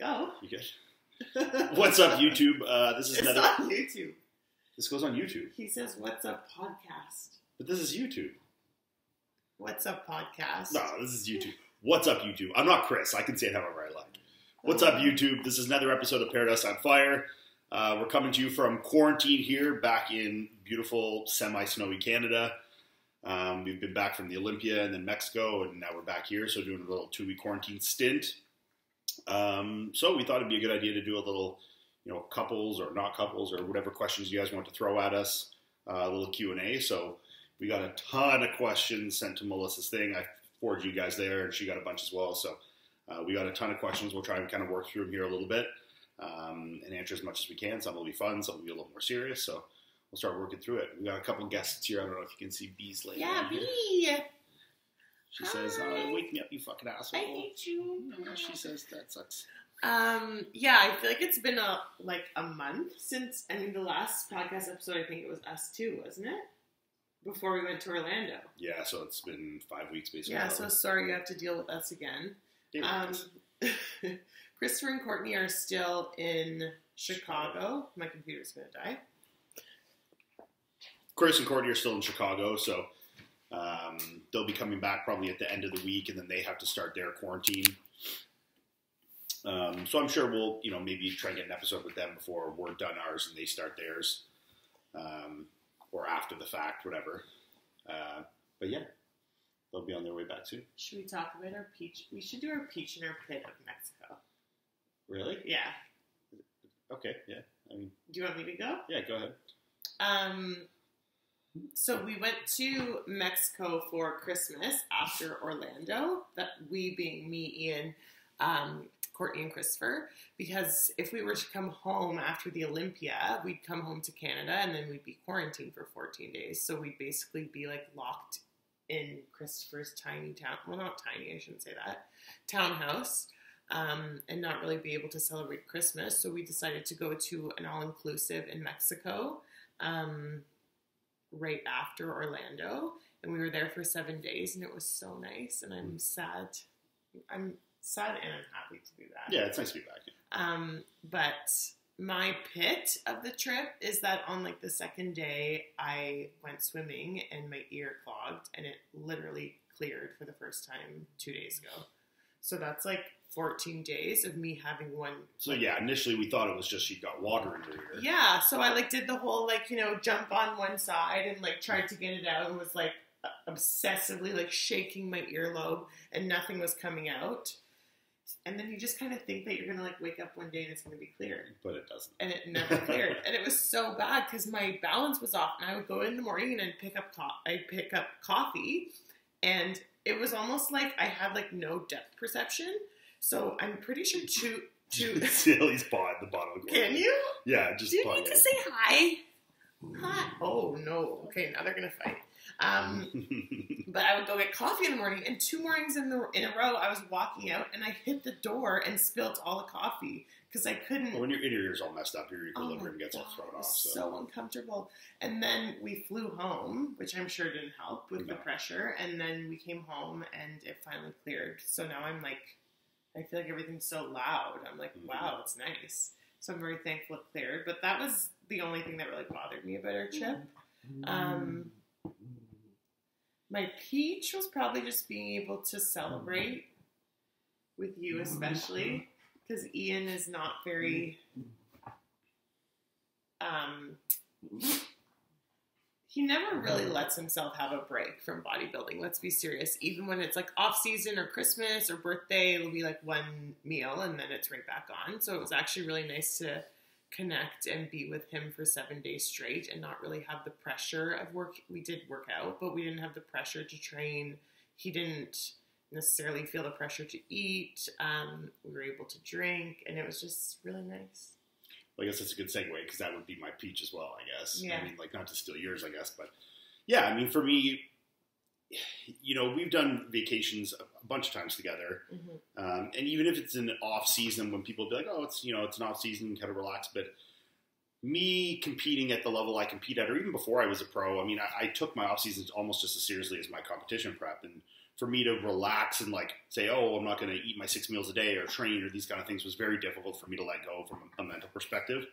Go. You good? What's up, YouTube? Uh, this is It's another. on YouTube. This goes on YouTube, He says, "What's up, podcast? but this is YouTube. What's up, podcast?" No, this is YouTube. What's up, YouTube? I'm not Chris. I can say it however I like. What's up, YouTube? This is another episode of Paradise on Fire. Uh, we're coming to you from quarantine here, back in beautiful semi-snowy Canada. Um, we've been back from the Olympia and then Mexico, and now we're back here. So doing a little two-week quarantine stint. Um, so we thought it'd be a good idea to do a little, you know, couples or not couples or whatever questions you guys want to throw at us. Uh, a little Q and A. So we got a ton of questions sent to Melissa's thing. I forwarded you guys there, and she got a bunch as well. So uh, we got a ton of questions. We'll try and kind of work through them here a little bit um, and answer as much as we can. Some will be fun, some will be a little more serious. So we'll start working through it. We got a couple guests here. I don't know if you can see Bees laying Yeah, down here. B. She says, oh, "Wake me up, you fucking asshole." I hate you. No, she says that sucks. Um, yeah, I feel like it's been a like a month since. I mean, the last podcast episode, I think it was us too, wasn't it? Before we went to Orlando. Yeah, so it's been five weeks basically. Yeah, so sorry you have to deal with us again. Um. Christopher and Courtney are still in Chicago. My computer's gonna die. Chris and Courtney are still in Chicago, so um, they'll be coming back probably at the end of the week, and then they have to start their quarantine. Um, so I'm sure we'll, you know, maybe try and get an episode with them before we're done ours and they start theirs, um, or after the fact, whatever. Uh, but yeah, they'll be on their way back soon. Should we talk about our peach? We should do our peach in our pit of Mexico. Really? Yeah. Okay. Yeah. I mean, Do you want me to go? yeah. Go ahead. Um, so we went to Mexico for Christmas after Orlando. That we being me, Iain, um, Courtney, and Christopher. Because if we were to come home after the Olympia, we'd come home to Canada and then we'd be quarantined for 14 days. So we'd basically be like locked in Christopher's tiny town. Well, not tiny. I shouldn't say that. Townhouse. Um, and not really be able to celebrate Christmas. So we decided to go to an all inclusive in Mexico um, right after Orlando, and we were there for seven days, and it was so nice. And I'm sad. I'm sad and I'm happy to do that. Yeah, it's nice to be back. Um, but my pit of the trip is that on like the second day, I went swimming and my ear clogged, and it literally cleared for the first time two days ago. So that's like 14 days of me having one So yeah, initially we thought it was just you got water in your ear. yeah, so I like did the whole like you know jump on one side and like tried to get it out and was like obsessively like shaking my earlobe and nothing was coming out. And then you just kind of think that you're gonna like wake up one day and it's gonna be cleared, But it doesn't. and it never cleared. and it was so bad because my balance was off, and I would go in the morning and I'd pick up co- I'd pick up coffee, and it was almost like I had like no depth perception. So I'm pretty sure two two. Silly's at the bottom. Of the Can you? Yeah, just Do you need it. to say hi? Hi. Oh no. Okay, now they're gonna fight. Um, but I would go get coffee in the morning, and two mornings in the in a row, I was walking out and I hit the door and spilt all the coffee because I couldn't. Well, when your inner ear's all messed up, your Oh equilibrium my gets all thrown off. So. so uncomfortable. And then we flew home, which I'm sure didn't help with the pressure. And then we came home, and it finally cleared. So now I'm like, I feel like everything's so loud. I'm like, Mhm. wow, it's nice. So I'm very thankful it cleared. But that was the only thing that really bothered me about our trip. Um, my peach was probably just being able to celebrate with you, especially because Iain is not very. Um, he never really lets himself have a break from bodybuilding. Let's be serious. Even when it's like off season or Christmas or birthday, it'll be like one meal and then it's right back on. So it was actually really nice to connect and be with him for seven days straight and not really have the pressure of work. We did work out, but we didn't have the pressure to train. He didn't necessarily feel the pressure to eat. Um, we were able to drink, and it was just really nice. I guess that's a good segue because that would be my peach as well. I guess. Yeah. I mean, like not to steal yours, I guess, but yeah. I mean, for me, you know, we've done vacations a a bunch of times together, Mm-hmm. um, and even if it's an off season, when people be like, "Oh, it's you know, it's an off season, kind of relax," but me competing at the level I compete at, or even before I was a pro, I mean, I, I took my off seasons almost just as seriously as my competition prep, and for me to relax and like say, oh, I'm not going to eat my six meals a day or train or these kind of things was very difficult for me to let go from a, mental perspective.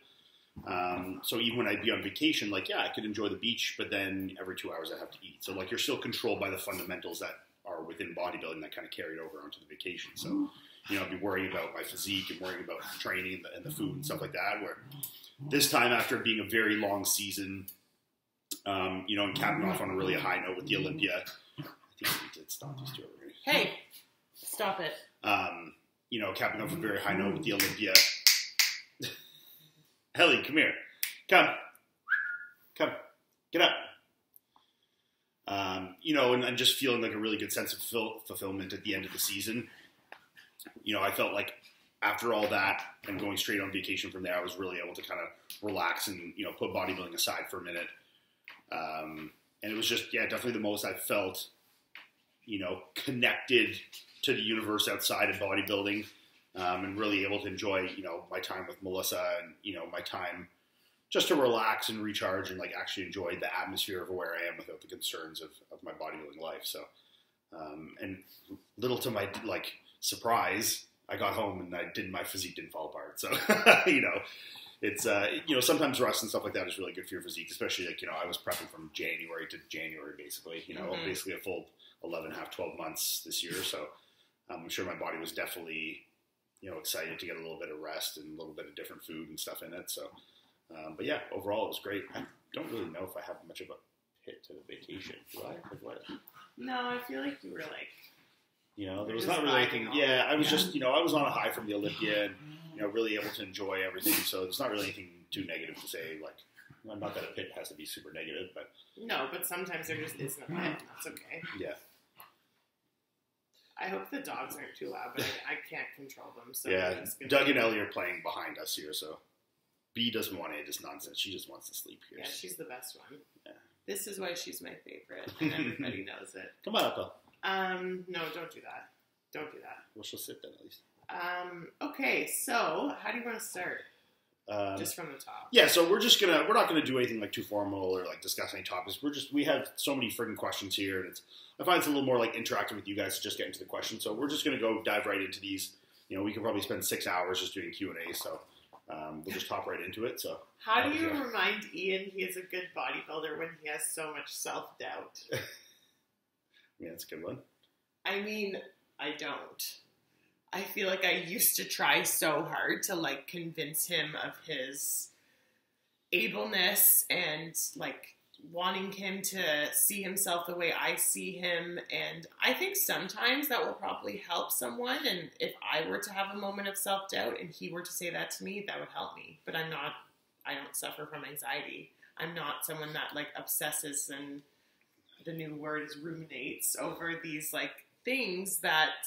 Um, so even when I'd be on vacation, like yeah, I could enjoy the beach, but then every two hours I have to eat. So like you're still controlled by the fundamentals that are within bodybuilding that kind of carried over onto the vacation. So you know, I'd be worrying about my physique and worrying about training and the, and the food and stuff like that. Where this time, after being a very long season, um, you know, and capping off on a really high note with the Olympia, I think we did stop these two already. Hey, stop it. Um, you know, capping off a very high note with the Olympia. Helly, come here. Come. Come. Get up. Um, you know, and, and just feeling like a really good sense of fulfill, fulfillment at the end of the season. You know, I felt like after all that and going straight on vacation from there, I was really able to kind of relax and, you know, put bodybuilding aside for a minute. Um, and it was just, yeah, definitely the most I felt, you know, connected to the universe outside of bodybuilding um, and really able to enjoy, you know, my time with Melissa and, you know, my time just to relax and recharge and like actually enjoy the atmosphere of where I am without the concerns of, of my bodybuilding life. So, um, and little to my like surprise, I got home and I did my physique didn't fall apart. So, you know, it's uh, you know sometimes rest and stuff like that is really good for your physique, especially like you know I was prepping from January to January basically, you know, Mhm. basically a full 11 half 12 months this year. So um, I'm sure my body was definitely you know excited to get a little bit of rest and a little bit of different food and stuff in it. So, um, but yeah, overall it was great. I don't really know if I have much of a hit to the vacation. Do I? Like what? No, I feel like you were like, You know, there was not really anything. Yeah, I was Yeah. just you know I was on a high from the Olympia and you know really able to enjoy everything. So there's not really anything too negative to say. Like, not that a pit has to be super negative, but no, but sometimes there just isn't a pit. and That's okay. yeah, I hope the dogs aren't too loud, but I, I can't control them. So yeah. I'm just gonna- Doug and Ellie are playing behind us here, so B doesn't want any of this nonsense. She just wants to sleep here. Yeah, she's the best one. Yeah. This is why she's my favorite, and everybody knows it. Come on up, though. Um, no, don't do that. Don't do that. Well, she'll sit then at least. Um, okay, so how do you want to start? Um, Just from the top. Yeah, so we're just gonna we're not gonna do anything like too formal or like discuss any topics. We're just we have so many freaking questions here, and it's I find it's a little more like interactive with you guys to just get into the questions. So we're just gonna go dive right into these. You know, we could probably spend six hours just doing Q and A. So um, we'll just hop right into it. So How do you Yeah. remind Iain he is a good bodybuilder when he has so much self doubt? yeah, that's a good one. I mean, I don't. I feel like I used to try so hard to like convince him of his ableness and like wanting him to see himself the way I see him. And I think sometimes that will probably help someone. And if I were to have a moment of self doubt and he were to say that to me, that would help me. But I'm not, I don't suffer from anxiety. I'm not someone that like obsesses and the new word is ruminates over these like things that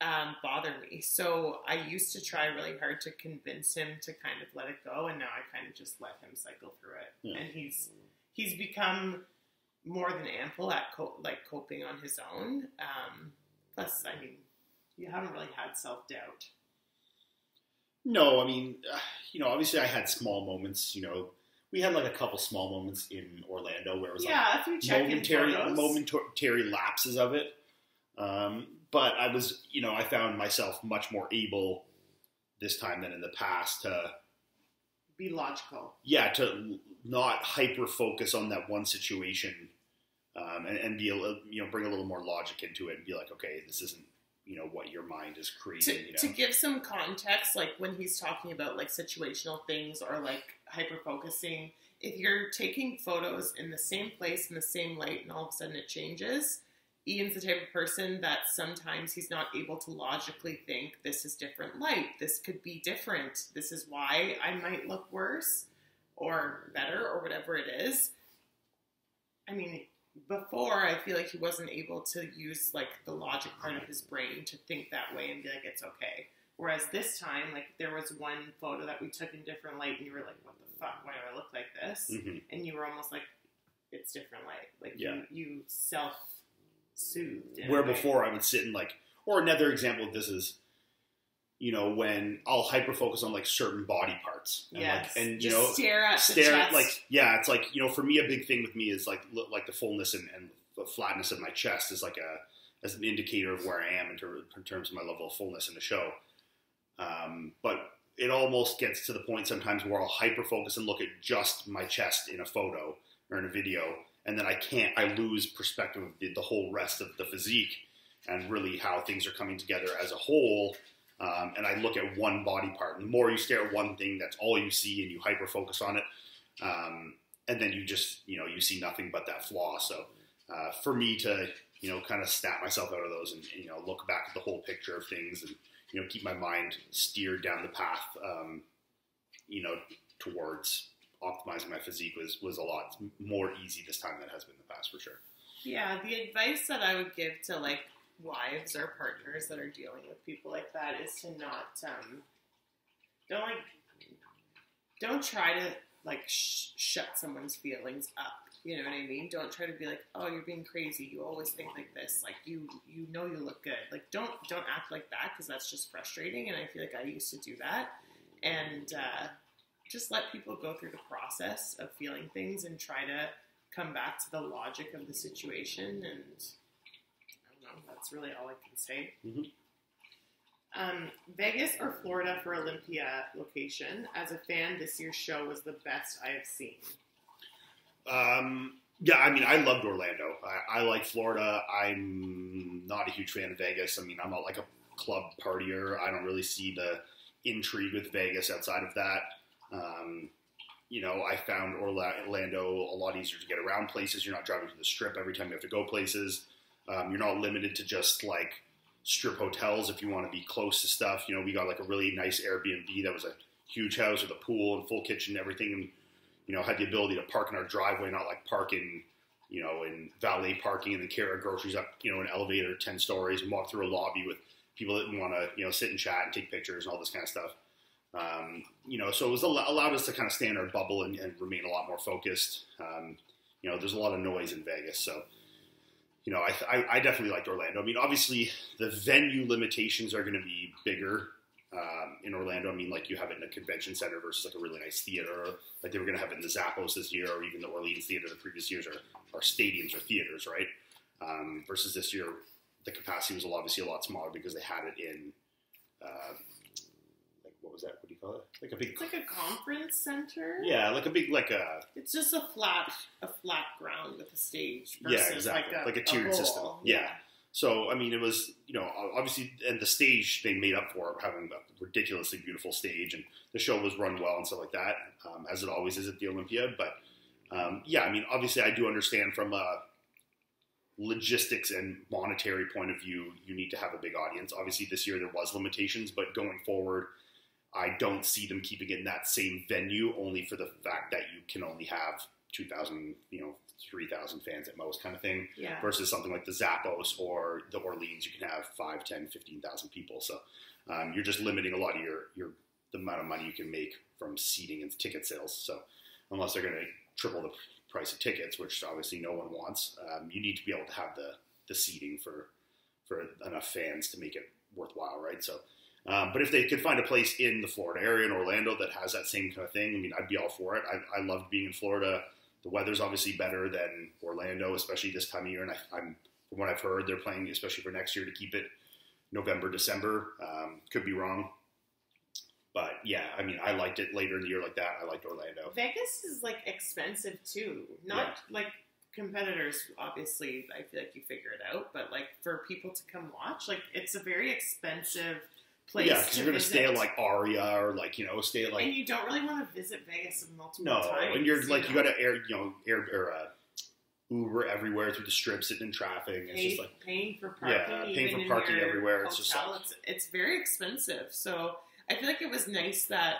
um, bother me. So I used to try really hard to convince him to kind of let it go, and now I kind of just let him cycle through it. Yeah. And he's he's become more than ample at co- like coping on his own. Um, plus, I mean, you haven't really had self doubt. No, I mean, you know, obviously I had small moments. You know, we had like a couple small moments in Orlando where it was Yeah, check momentary momentary lapses of it. Um, but I was, you know, I found myself much more able this time than in the past to, be logical. yeah, to not hyper focus on that one situation, um, and, and be a little, you know, bring a little more logic into it and be like, okay, this isn't, you know, what your mind is creating. to, you know, to give some context, like when he's talking about like situational things or like hyper focusing, if you're taking photos in the same place in the same light and all of a sudden it changes, Iain's the type of person that sometimes he's not able to logically think this is different light, this could be different, this is why I might look worse or better or whatever it is. I mean, before I feel like he wasn't able to use like the logic part of his brain to think that way and be like it's okay. Whereas this time, like there was one photo that we took in different light, and you were like, "What the fuck? Why do I look like this?" Mhm. And you were almost like, "It's different light." Like Yeah. you, you self soothed. where before I would sit and like, or another example of this is, you know, when I'll hyper focus on like certain body parts, and yes, like, and you just know, stare at the stare chest. at like yeah it's like you know for me a big thing with me is like look like the fullness and, and the flatness of my chest is like a as an indicator of where I am in, ter- in terms of my level of fullness in the show. Um, but it almost gets to the point sometimes where I'll hyper focus and look at just my chest in a photo or in a video, and then I can't. I lose perspective of the, the whole rest of the physique and really how things are coming together as a whole. Um, and I look at one body part. And the more you stare at one thing, that's all you see, and you hyper focus on it. Um, and then you just, you know, you see nothing but that flaw. So uh, for me to, you know, kind of snap myself out of those and, you know, look back at the whole picture of things and, you know, keep my mind steered down the path, um, you know, towards optimizing my physique was was a lot more easy this time than it has been in the past for sure. Yeah, the advice that I would give to like wives or partners that are dealing with people like that is to not um, don't like don't try to like sh- shut someone's feelings up. You know what I mean? Don't try to be like, oh, you're being crazy. You always think like this. Like you, you know, you look good. Like don't don't act like that because that's just frustrating. And I feel like I used to do that. And uh, just let people go through the process of feeling things and try to come back to the logic of the situation. And I don't know. That's really all I can say. Mhm. Um, Vegas or Florida for Olympia location. As a fan, this year's show was the best I have seen. Um, yeah, I mean, I loved Orlando. I, I like Florida. I'm not a huge fan of Vegas. I mean, I'm not like a club partier. I don't really see the intrigue with Vegas outside of that. Um, you know, I found Orlando a lot easier to get around places. You're not driving to the strip every time you have to go places. Um, you're not limited to just like strip hotels if you want to be close to stuff. You know, we got like a really nice Airbnb that was a huge house with a pool and full kitchen and everything. And, you know, had the ability to park in our driveway, not like parking, you know, in valet parking and then carry our groceries up, you know, an elevator 10 stories and walk through a lobby with people that want to, you know, sit and chat and take pictures and all this kind of stuff. Um, you know, so it was al- allowed us to kind of stay in our bubble and, and remain a lot more focused. Um, you know, there's a lot of noise in Vegas, so you know, I, I, I definitely liked Orlando. I mean, obviously the venue limitations are going to be bigger um, in Orlando. I mean, like you have it in a convention center versus like a really nice theater, like they were going to have it in the Zappos this year, or even the Orleans Theater the previous years, or, are stadiums or theaters, right? Um, versus this year, the capacity was obviously a lot smaller because they had it in, uh, like what was that? What do you call it? Like a big, It's like a conference center. yeah, like a big, like a It's just a flat, a flat ground with a stage. Yeah, exactly. Like a, Like a tiered bowl. system. Yeah. So I mean, it was you know obviously, and the stage they made up for having a ridiculously beautiful stage, and the show was run well and stuff like that, um, as it always is at the Olympia. But um, yeah, I mean, obviously, I do understand from a logistics and monetary point of view, you need to have a big audience. Obviously, this year there was limitations, but going forward, I don't see them keeping it in that same venue, only for the fact that you can only have two thousand, you know, three thousand fans at most, kind of thing Yeah. versus something like the Zappos or the Orleans, you can have 5, 10, 15,000 people. So um, you're just limiting a lot of your, your the amount of money you can make from seating and ticket sales. So unless they're going to triple the price of tickets, which obviously no one wants, um, you need to be able to have the, the seating for for enough fans to make it worthwhile, right? So. Um, but if they could find a place in the Florida area in Orlando that has that same kind of thing, I mean, I'd be all for it. I, I loved being in Florida. The weather's obviously better than Orlando, especially this time of year. And I, I'm, from what I've heard, they're playing, especially for next year, to keep it November, December. Um, could be wrong, but yeah, I mean, I liked it later in the year like that. I liked Orlando. Vegas is like expensive too. Not like competitors, obviously. I feel like you figure it out, but like for people to come watch, like it's a very expensive place. yeah, because you're going to stay at like Aria or like you know stay at like and you don't really want to visit Vegas multiple times. no, times. and you're like you know? got to air you know air or uh, Uber everywhere through the strip, sitting in traffic. It's pay, just like paying for parking. Yeah, paying for parking everywhere, it's just like- it's, it's very expensive. So I feel like it was nice that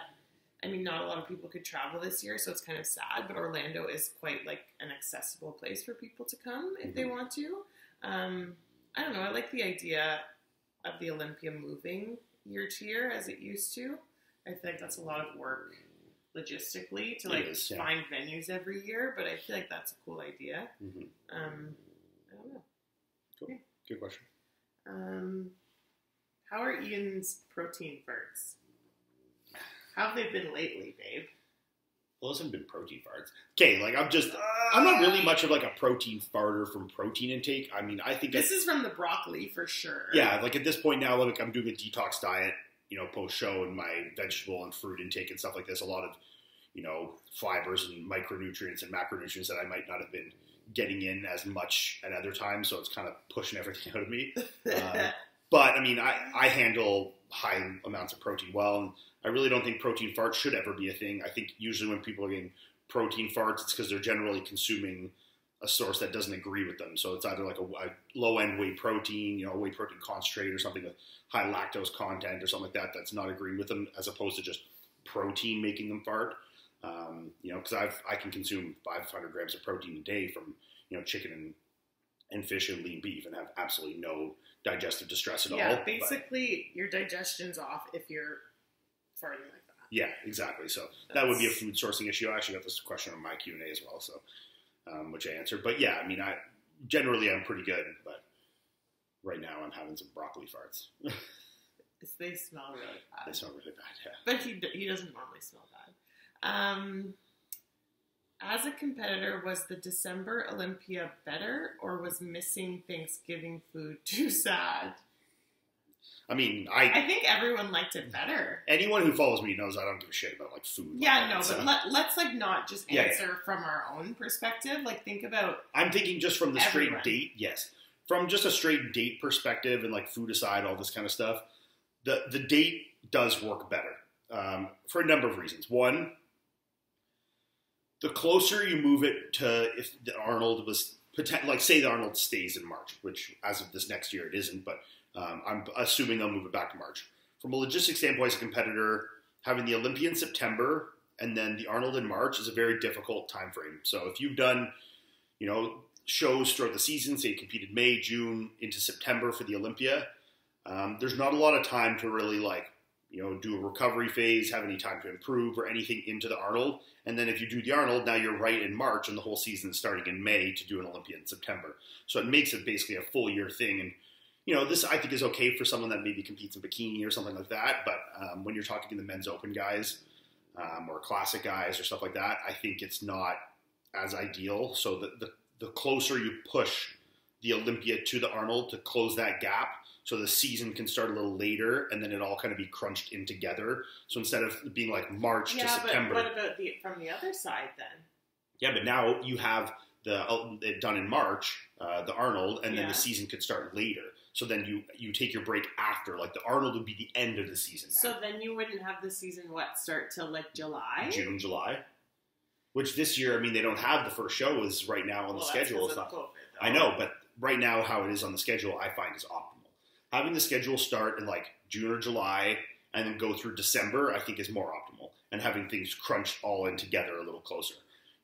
I mean, not a lot of people could travel this year, so it's kind of sad. But Orlando is quite like an accessible place for people to come if they Mhm. want to. Um, I don't know. I like the idea of the Olympia moving year to year as it used to. I feel like that's a lot of work logistically to like is, yeah. find venues every year, but I feel like that's a cool idea. mhm. Um, I don't know. Cool. good question. Um, how are Iain's protein farts? How have they been lately, babe? Well, those haven't been protein farts. Okay, like I'm just, I'm not really much of like a protein farter from protein intake. I mean, I think This is from the broccoli for sure. yeah, like at this point now, like I'm doing a detox diet, you know, post show and my vegetable and fruit intake and stuff like this. A lot of, you know, fibers and micronutrients and macronutrients that I might not have been getting in as much at other times. So it's kind of pushing everything out of me. Uh, but I mean, I, I handle high amounts of protein well, and I really don't think protein farts should ever be a thing. I think usually when people are getting protein farts, it's because they're generally consuming a source that doesn't agree with them. So it's either like a, a low end whey protein, you know, whey protein concentrate or something with high lactose content or something like that that's not agreeing with them, as opposed to just protein making them fart. Um, you know, because I've I can consume 500 grams of protein a day from you know chicken and and fish and lean beef and have absolutely no digestive distress at all. yeah, but- basically your digestion's off if you're farting like that. yeah, exactly. So that would be a food sourcing issue. I actually got this question on my Q and A as well, so um, which I answered. But yeah, I mean, I generally I'm pretty good, but right now I'm having some broccoli farts. They smell really bad. they smell really bad. Yeah. But he, he doesn't normally smell bad. Um, as a competitor, was the December Olympia better or was missing Thanksgiving food too sad? I mean, I I think everyone liked it better. anyone who follows me knows I don't give a shit about like food. like Yeah, that, no, so- but let, let's like not just Yeah, yeah. answer from our own perspective. Like think about I'm thinking just from the Everyone. straight date, yes. From just a straight date perspective and like food aside, all this kind of stuff, the the date does work better um, for a number of reasons. One, the closer you move it to if the Arnold was like say the Arnold stays in March, which as of this next year it isn't, but um, I'm assuming they'll move it back to March. From a logistics standpoint, as a competitor, having the Olympia in September and then the Arnold in March is a very difficult time frame. So if you've done, you know, shows throughout the season, say you competed May, June into September for the Olympia, um, there's not a lot of time to really like, you know, do a recovery phase, have any time to improve or anything into the Arnold. And then if you do the Arnold, now you're right in March and the whole season is starting in May to do an Olympia in September. So it makes it basically a full year thing. And, you know, this I think is okay for someone that maybe competes in bikini or something like that. But um, when you're talking to the men's open guys um, or classic guys or stuff like that, I think it's not as ideal. So the, the, the closer you push the Olympia to the Arnold to close that gap, so the season can start a little later and then it all kind of be crunched in together. So instead of being like March to yeah, but September, what about the from the other side then? yeah, but now you have the uh, done in March, uh, the Arnold, and then Yeah. the season could start later. So then you you take your break after, like the Arnold would be the end of the season now, So then you wouldn't have the season what start till like July? June, July. Which this year, I mean, they don't have the first show is right now on Well, the schedule. not, COVID. I know, but right now, how it is on the schedule, I find is optimal. Having the schedule start in like June or July and then go through December, I think is more optimal. And having things crunched all in together a little closer.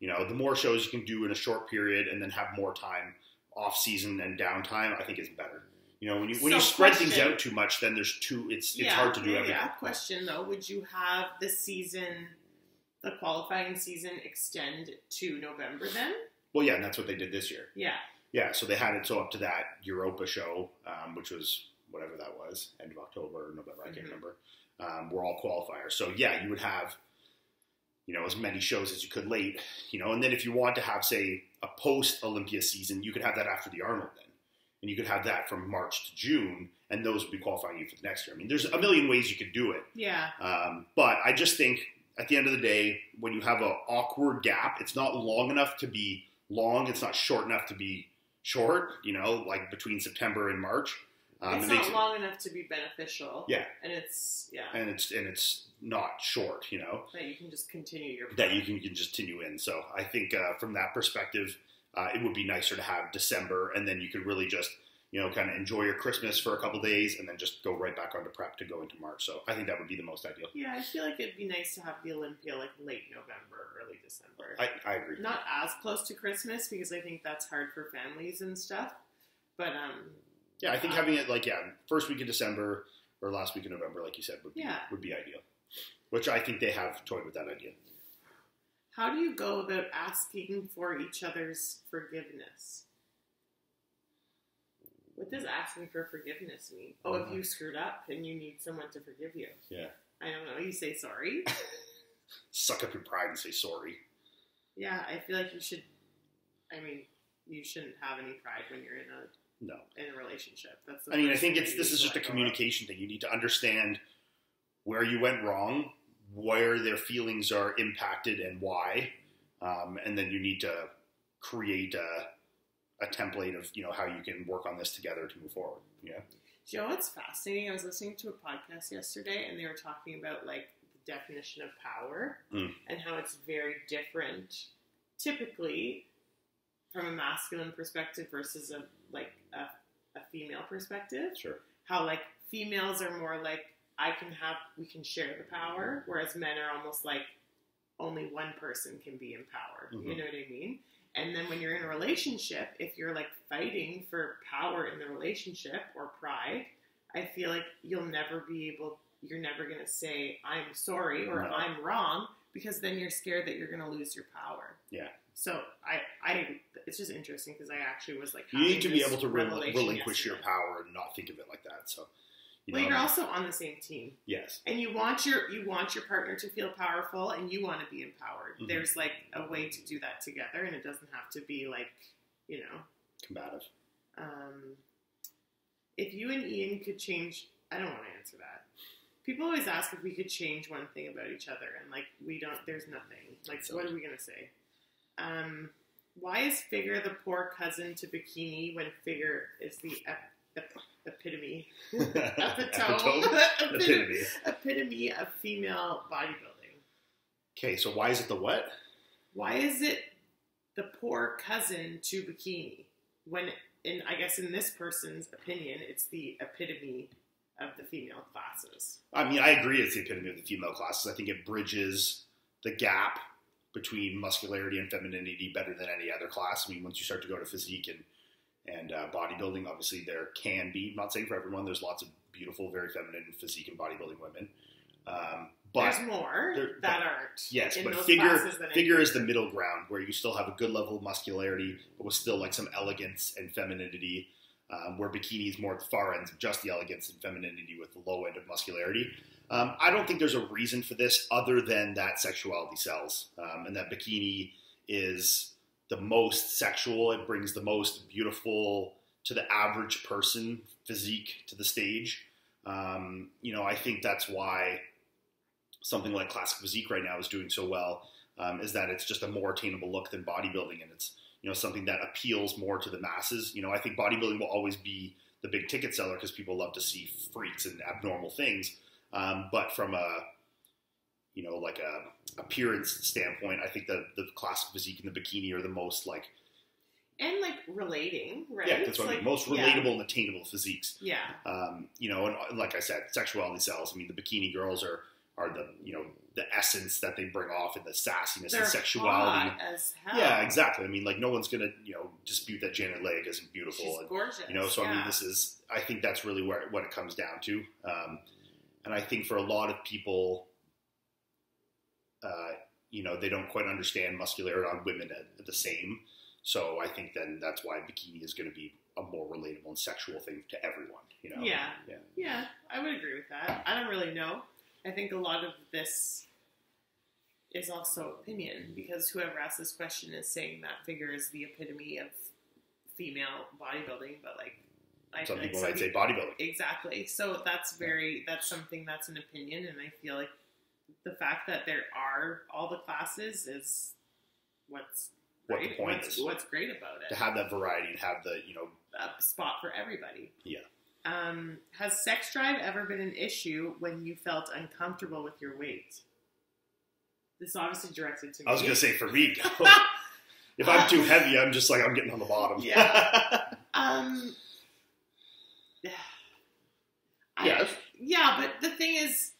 You know, the more shows you can do in a short period and then have more time off season and downtime, I think is better. You know, when you when you So spread things out too much, then there's too it's it's yeah, hard to do yeah, everything. Yeah. Question though, would you have the season, the qualifying season, extend to November then? Well, yeah, and that's what they did this year. Yeah. Yeah, so they had it so up to that Europa show, um, which was whatever that was, end of October or November, I can't Mhm. remember. Um, were all qualifiers. So yeah, you would have, you know, as many shows as you could late, you know, and then if you want to have, say, a post Olympia season, you could have that after the Arnold then. And you could have that from March to June, and those would be qualifying you for the next year. I mean, there's a million ways you could do it. Yeah. Um, but I just think at the end of the day, when you have an awkward gap, it's not long enough to be long. It's not short enough to be short. You know, like between September and March. Um, it's it not it- long enough to be beneficial. Yeah. And it's yeah. and it's and it's not short. You know that you can just continue your that you can, you can just continue in. So I think uh, from that perspective, uh, it would be nicer to have December, and then you could really just you know kind of enjoy your Christmas for a couple days, and then just go right back onto prep to go into March. So I think that would be the most ideal. Yeah, I feel like it'd be nice to have the Olympia like late November, early December. I, I agree. Not as close to Christmas because I think that's hard for families and stuff. But um, Yeah, I think uh, having it like yeah, first week of December or last week of November, like you said, would be Yeah. would be ideal. Which I think they have toyed with that idea. how do you go about asking for each other's forgiveness? What does asking for forgiveness mean? Oh, if you uh-huh. screwed up and you need someone to forgive you. Yeah. I don't know. You say sorry. suck up your pride and say sorry. Yeah, I feel like you should. I mean, you shouldn't have any pride when you're in a No. in a relationship. That's. The I mean, I think it's this is just a let go of. communication thing. You need to understand where you went wrong, where their feelings are impacted, and why, um, and then you need to create a, a template of you know how you can work on this together to move forward. Yeah, Do you know what's fascinating? I was listening to a podcast yesterday, and they were talking about like the definition of power Mm. and how it's very different, typically, from a masculine perspective versus a like a, a female perspective. sure. How like females are more like I can have we can share the power, whereas men are almost like only one person can be empowered. You Mhm. know what I mean? And then when you're in a relationship, if you're like fighting for power in the relationship or pride, I feel like you'll never be able, you're never going to say, I'm sorry or No. I'm wrong because then you're scared that you're going to lose your power. Yeah. So I, I, it's just interesting because I actually was like, You need to be able to rel- relinquish your power and not think of it like that. So, you Well, know, you're also on the same team. yes, and you want your you want your partner to feel powerful and you want to be empowered Mhm. there's like a way to do that together and it doesn't have to be like you know combative. um, if you and iain could change i don't want to answer that people always ask if we could change one thing about each other and like we don't there's nothing. Like So- what are we going to say? Um, why is figure the poor cousin to bikini when figure is the ep- ep- epitome? Epitome? epitome. Epitome. epitome of female bodybuilding. Okay, so why is it the what? Why is it the poor cousin to bikini? When, in I guess in this person's opinion, it's the epitome of the female classes? I mean, I agree it's the epitome of the female classes. I think it bridges the gap between muscularity and femininity better than any other class. I mean, once you start to go to physique and and uh, bodybuilding, obviously there can be. I'm not saying for everyone. There's lots of beautiful, very feminine physique and bodybuilding women, um, but There's more there- that aren't. yes, but figure figure is the middle ground where you still have a good level of muscularity, but with still like some elegance and femininity. Um, where bikini is more at the far ends of just the elegance and femininity with the low end of muscularity. Um, I don't think there's a reason for this other than that sexuality sells, um, and that bikini is the most sexual. It brings the most beautiful to the average person physique to the stage. Um, you know, I think that's why something like classic physique right now is doing so well. Um, is that it's just a more attainable look than bodybuilding, and it's you know something that appeals more to the masses. You know, I think bodybuilding will always be the big ticket seller because people love to see freaks and abnormal things. Um, but from a you know like a appearance standpoint, I think the the classic physique and the bikini are the most like and like relating, right? yeah, that's what I Like, mean. Most yeah, relatable and attainable physiques. Yeah. Um, you know, and like I said, sexuality sells. I mean, the bikini girls are are the you know the essence that they bring off and the sassiness They're and sexuality. hot as hell. Yeah, exactly. I mean, like no one's gonna you know dispute that Janet Layug isn't beautiful. She's and, gorgeous. you know, so I mean, this is I think that's really where what it comes down to. Um, and I think for a lot of people, uh, you know, they don't quite understand muscularity on women at, the same. So I think then that's why bikini is going to be a more relatable and sexual thing to everyone. You know. Yeah. Yeah. Yeah, I would agree with that. I don't really know. I think a lot of this is also opinion because whoever asked this question is saying that figure is the epitome of female bodybuilding, but like I Some like people some might say bodybuilding. exactly. So that's very that's something that's an opinion, and I feel like the fact that there are all the classes is what's What the great- point what's, is. what's great about it To have that variety and have the you know a spot for everybody. Yeah. Um, has sex drive ever been an issue when you felt uncomfortable with your weight? This is obviously directed to me. I was going to say for me, if I'm too heavy, I'm just like I'm getting on the bottom. Yeah. um, I- Yes. yeah, but the thing is,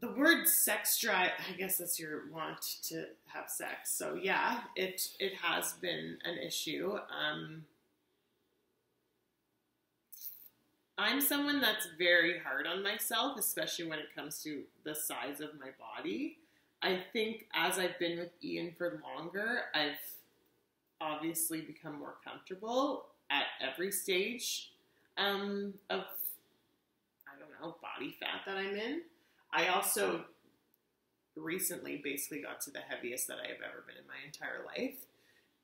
the word sex drive. I guess that's your want to have sex. So yeah, it it has been an issue. Um, I'm someone that's very hard on myself, especially when it comes to the size of my body. I think as I've been with Iain for longer, I've obviously become more comfortable at every stage um, of I don't know body fat that I'm in. I also recently basically got to the heaviest that I have ever been in my entire life.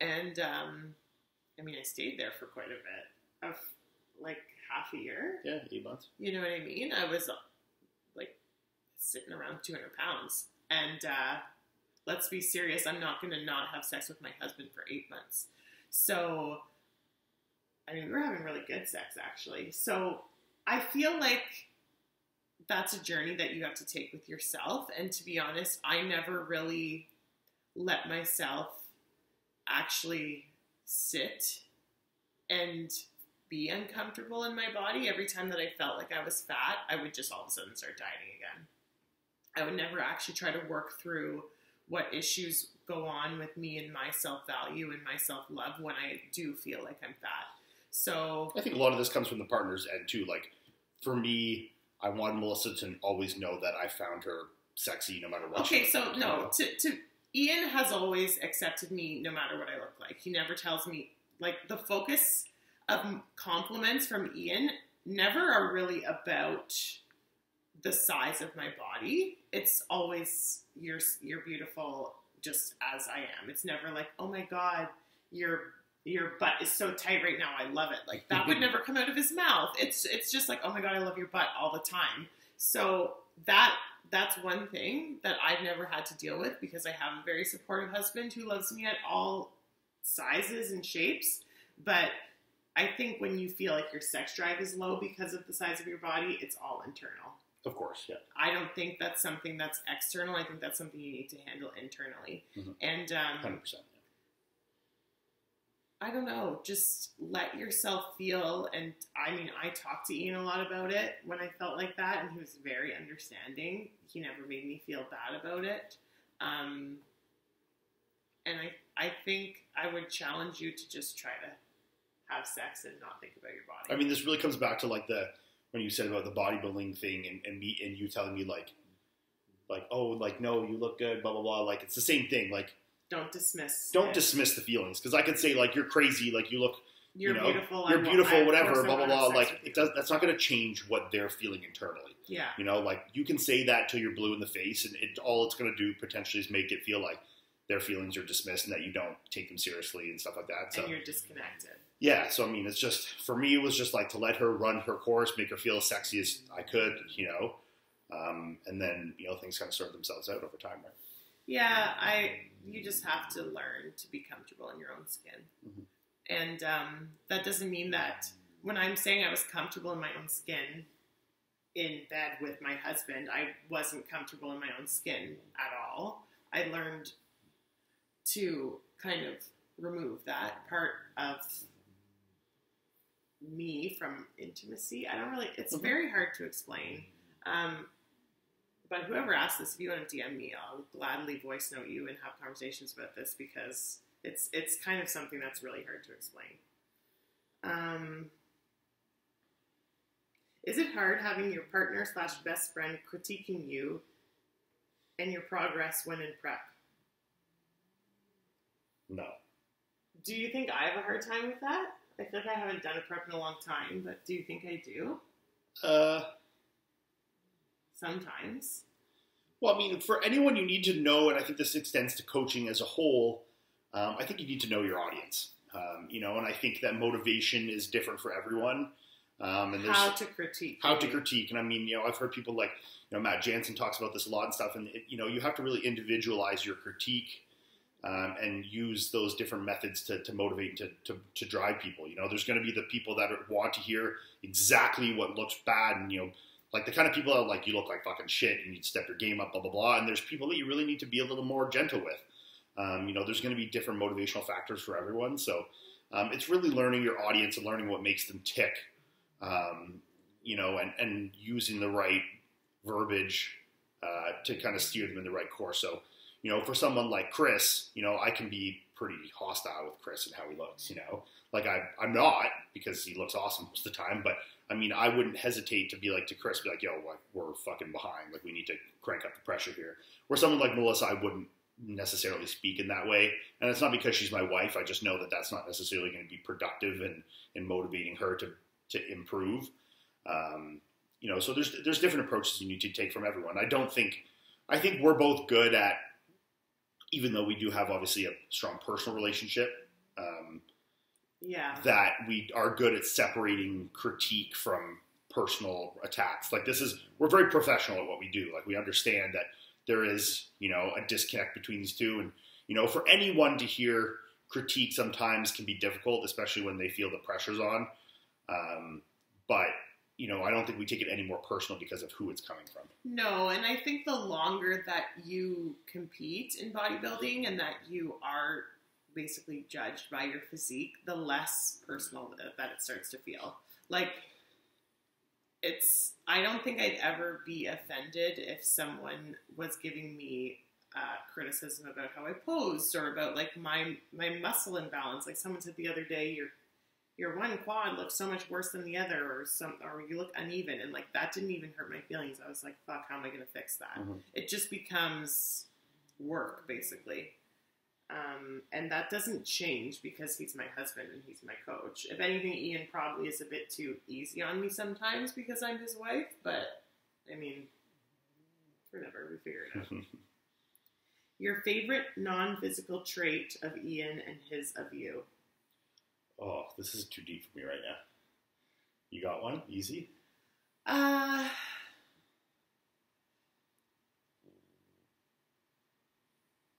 And um, I mean, I stayed there for quite a bit of like half a year. Yeah, eight months. You know what I mean? I was like sitting around 200 pounds. And uh, let's be serious, I'm not going to not have sex with my husband for eight months. So, I mean, we were having really good sex actually. So, I feel like that's a journey that you have to take with yourself. And to be honest, I never really let myself actually sit and be uncomfortable in my body. Every time that I felt like I was fat, I would just all of a sudden start dieting again. I would never actually try to work through what issues go on with me and my self value and my self love when I do feel like I'm fat. So I think a lot of this comes from the partner's end too. Like for me, I want Melissa to always know that I found her sexy no matter what. Okay, so no, to, to Iain has always accepted me no matter what I look like. He never tells me like the focus of compliments from Iain never are really about the size of my body. It's always you're you're beautiful just as I am. It's never like, "Oh my god, your your butt is so tight right now. I love it." Like that would never come out of his mouth. It's it's just like, "Oh my god, I love your butt" all the time. So that that's one thing that I've never had to deal with because I have a very supportive husband who loves me at all sizes and shapes. But I think when you feel like your sex drive is low because of the size of your body, it's all internal. Of course, yeah. I don't think that's something that's external. I think that's something you need to handle internally. Mhm. And um, Hundred percent. I don't know, just let yourself feel. And I mean, I talked to Iain a lot about it when I felt like that, and he was very understanding. He never made me feel bad about it. Um, and I, I think I would challenge you to just try to have sex and not think about your body. I mean, this really comes back to like the when you said about the bodybuilding thing, and, and me and you telling me like, like oh, like no, you look good, blah blah blah. Like it's the same thing. Like don't dismiss. don't it. dismiss the feelings because I could say like you're crazy, like you look, You're you know, beautiful. you're beautiful, whatever, blah blah blah. Like it does. That's not going to change what they're feeling internally. Yeah. You know, like you can say that till you're blue in the face, and it, all it's going to do potentially is make it feel like their feelings are dismissed and that you don't take them seriously and stuff like that. So And you're disconnected. Yeah, so I mean, it's just for me, it was just like to let her run her course, make her feel as sexy as I could, you know, um, and then you know things kind of sort themselves out over time, right? Yeah, I. You just have to learn to be comfortable in your own skin, Mhm. and um, that doesn't mean that when I'm saying I was comfortable in my own skin in bed with my husband, I wasn't comfortable in my own skin at all. I learned to kind of remove that part of me from intimacy. I don't really. It's Mhm. very hard to explain. Um, but whoever asked this, if you want to DM me, I'll gladly voice note you and have conversations about this because it's it's kind of something that's really hard to explain. Um, is it hard having your partner slash best friend critiquing you and your progress when in prep? No, Do you think I have a hard time with that? I feel like I haven't done a prep in a long time, but do you think I do? uh, Sometimes. well, I mean, for anyone you need to know, and I think this extends to coaching as a whole. Um, I think you need to know your audience, um, you know, and I think that motivation is different for everyone. Um, and there's How to critique. how to critique. And I mean, you know, I've heard people like, you know, Matt Jansen talks about this a lot and stuff. And, it, you know, you have to really individualize your critique um, and use those different methods to, to motivate, to, to, to drive people. You know, there's going to be the people that want to hear exactly what looks bad and, you know, like the kind of people that like, you look like fucking shit, and you need to step your game up, blah, blah, blah. And there's people that you really need to be a little more gentle with. Um, you know, there's going to be different motivational factors for everyone. So um, it's really learning your audience and learning what makes them tick um, you know, and, and using the right verbiage uh, to kind of steer them in the right course. So, you know, for someone like Chris, you know, I can be pretty hostile with Chris and how he looks, you know, like I, I'm not because he looks awesome most of the time, but I mean, I wouldn't hesitate to be like to Chris, be like, yo, like, we're fucking behind. Like, we need to crank up the pressure here. Where someone like Melissa, I wouldn't necessarily speak in that way. And it's not because she's my wife. I just know that that's not necessarily going to be productive and, and motivating her to, to improve. Um, you know, so there's, there's different approaches you need to take from everyone. I don't think, I think we're both good at, even though we do have obviously a strong personal relationship, um, Yeah. that we are good at separating critique from personal attacks. Like this is, we're very professional at what we do. Like we understand that there is, you know, a disconnect between these two, and you know, for anyone to hear critique sometimes can be difficult, especially when they feel the pressures on. Um, but you know, I don't think we take it any more personal because of who it's coming from. No, and I think the longer that you compete in bodybuilding and that you are basically judged by your physique, the less personal that it starts to feel. Like it's I don't think I'd ever be offended if someone was giving me uh, criticism about how I posed or about like my my muscle imbalance. Like someone said the other day, your your one quad looks so much worse than the other, or some or you look uneven, and like that didn't even hurt my feelings. I was like, fuck, how am I going to fix that? Mhm. It just becomes work basically. Um, and that doesn't change because he's my husband and he's my coach. If anything, Iain probably is a bit too easy on me sometimes because I'm his wife, but I mean, whatever, we figure it out. Your favorite non physical trait of Iain and his of you? Oh, this is too deep for me right now. You got one? Easy? Uh,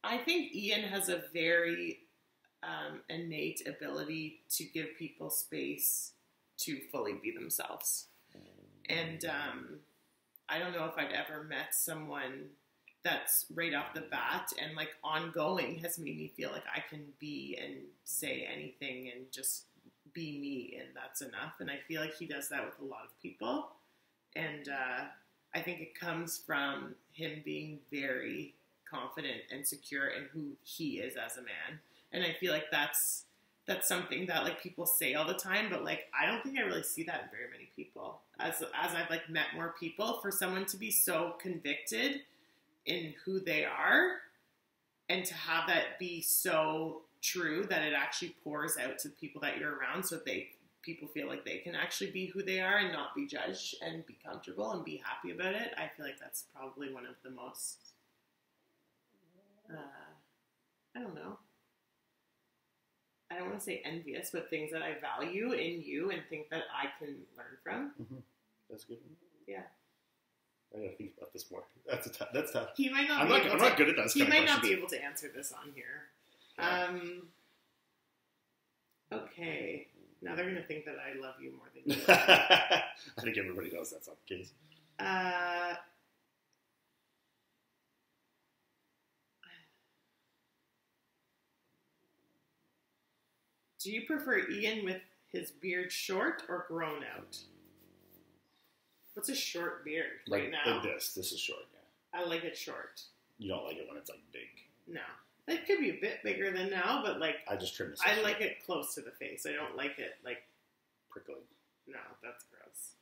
I think Iain has a very um, innate ability to give people space to fully be themselves. And um, I don't know if I'd ever met someone that's right off the bat and like ongoing has made me feel like I can be and say anything and just be me and that's enough. And I feel like he does that with a lot of people. And uh, I think it comes from him being very confident and secure in who he is as a man. And I feel like that's that's something that like people say all the time, but like I don't think I really see that in very many people. As as I've like met more people, for someone to be so convicted in who they are and to have that be so true that it actually pours out to the people that you're around so they people feel like they can actually be who they are and not be judged and be comfortable and be happy about it i feel like that's probably one of the most uh, i don't know i don't want to say envious but things that i value in you and think that i can learn from That's good. Yeah. I gotta think about this more. That's a tough. That's tough. he might not I'm be not. able I'm to not good at those. he might not be able to answer this on here. Yeah. Um, okay, now they're gonna think that I love you more than you. I think everybody knows that's not the case. uh, do you prefer Iain with his beard short or grown out? What's a short beard Like, right now? like this. This is short. Yeah. I like it short. You don't like it when it's like big. No, it could be a bit bigger than now, but like I just trim this. I like it close to the face. I don't like it like prickly. no, that's gross.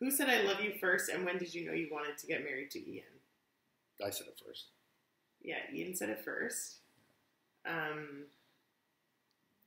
Who said I love you first and when did you know you wanted to get married to Iain? I said it first. Yeah, Iain said it first. Um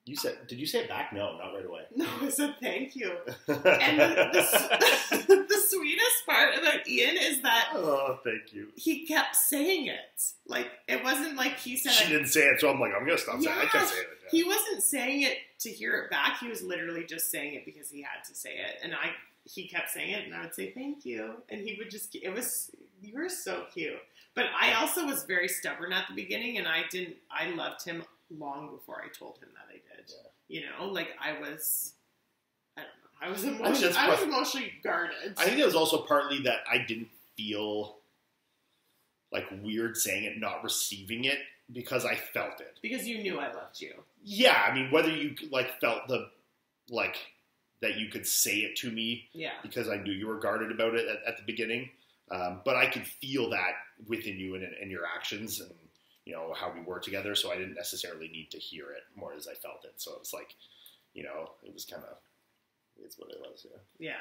You said. Did you say it back? No, not right away. no, I said thank you. And the, the, the sweetest part about Iain is that oh, thank you. he kept saying it. Like it wasn't like he said She I- didn't say it, so I'm like, I'm gonna stop saying. it. I kept Yes. saying it. yeah. he wasn't saying it to hear it back. He was literally just saying it because he had to say it. And I he kept saying it and I would say thank you. And he would just it was you were so cute. But I also was very stubborn at the beginning and I didn't I loved him long before I told him that I did. Yeah. You know, like I was I don't know. I was emotionally, I was emotionally guarded. I think it was also partly that I didn't feel like weird saying it, not receiving it because I felt it. because you knew I loved you. Yeah, I mean, whether you like felt the like that you could say it to me Yeah. because I knew you were guarded about it at, at the beginning, um, but I could feel that within you and in your actions and you know how we were together. So I didn't necessarily need to hear it more as I felt it. So it was like, you know, it was kind of it's what it was. Yeah.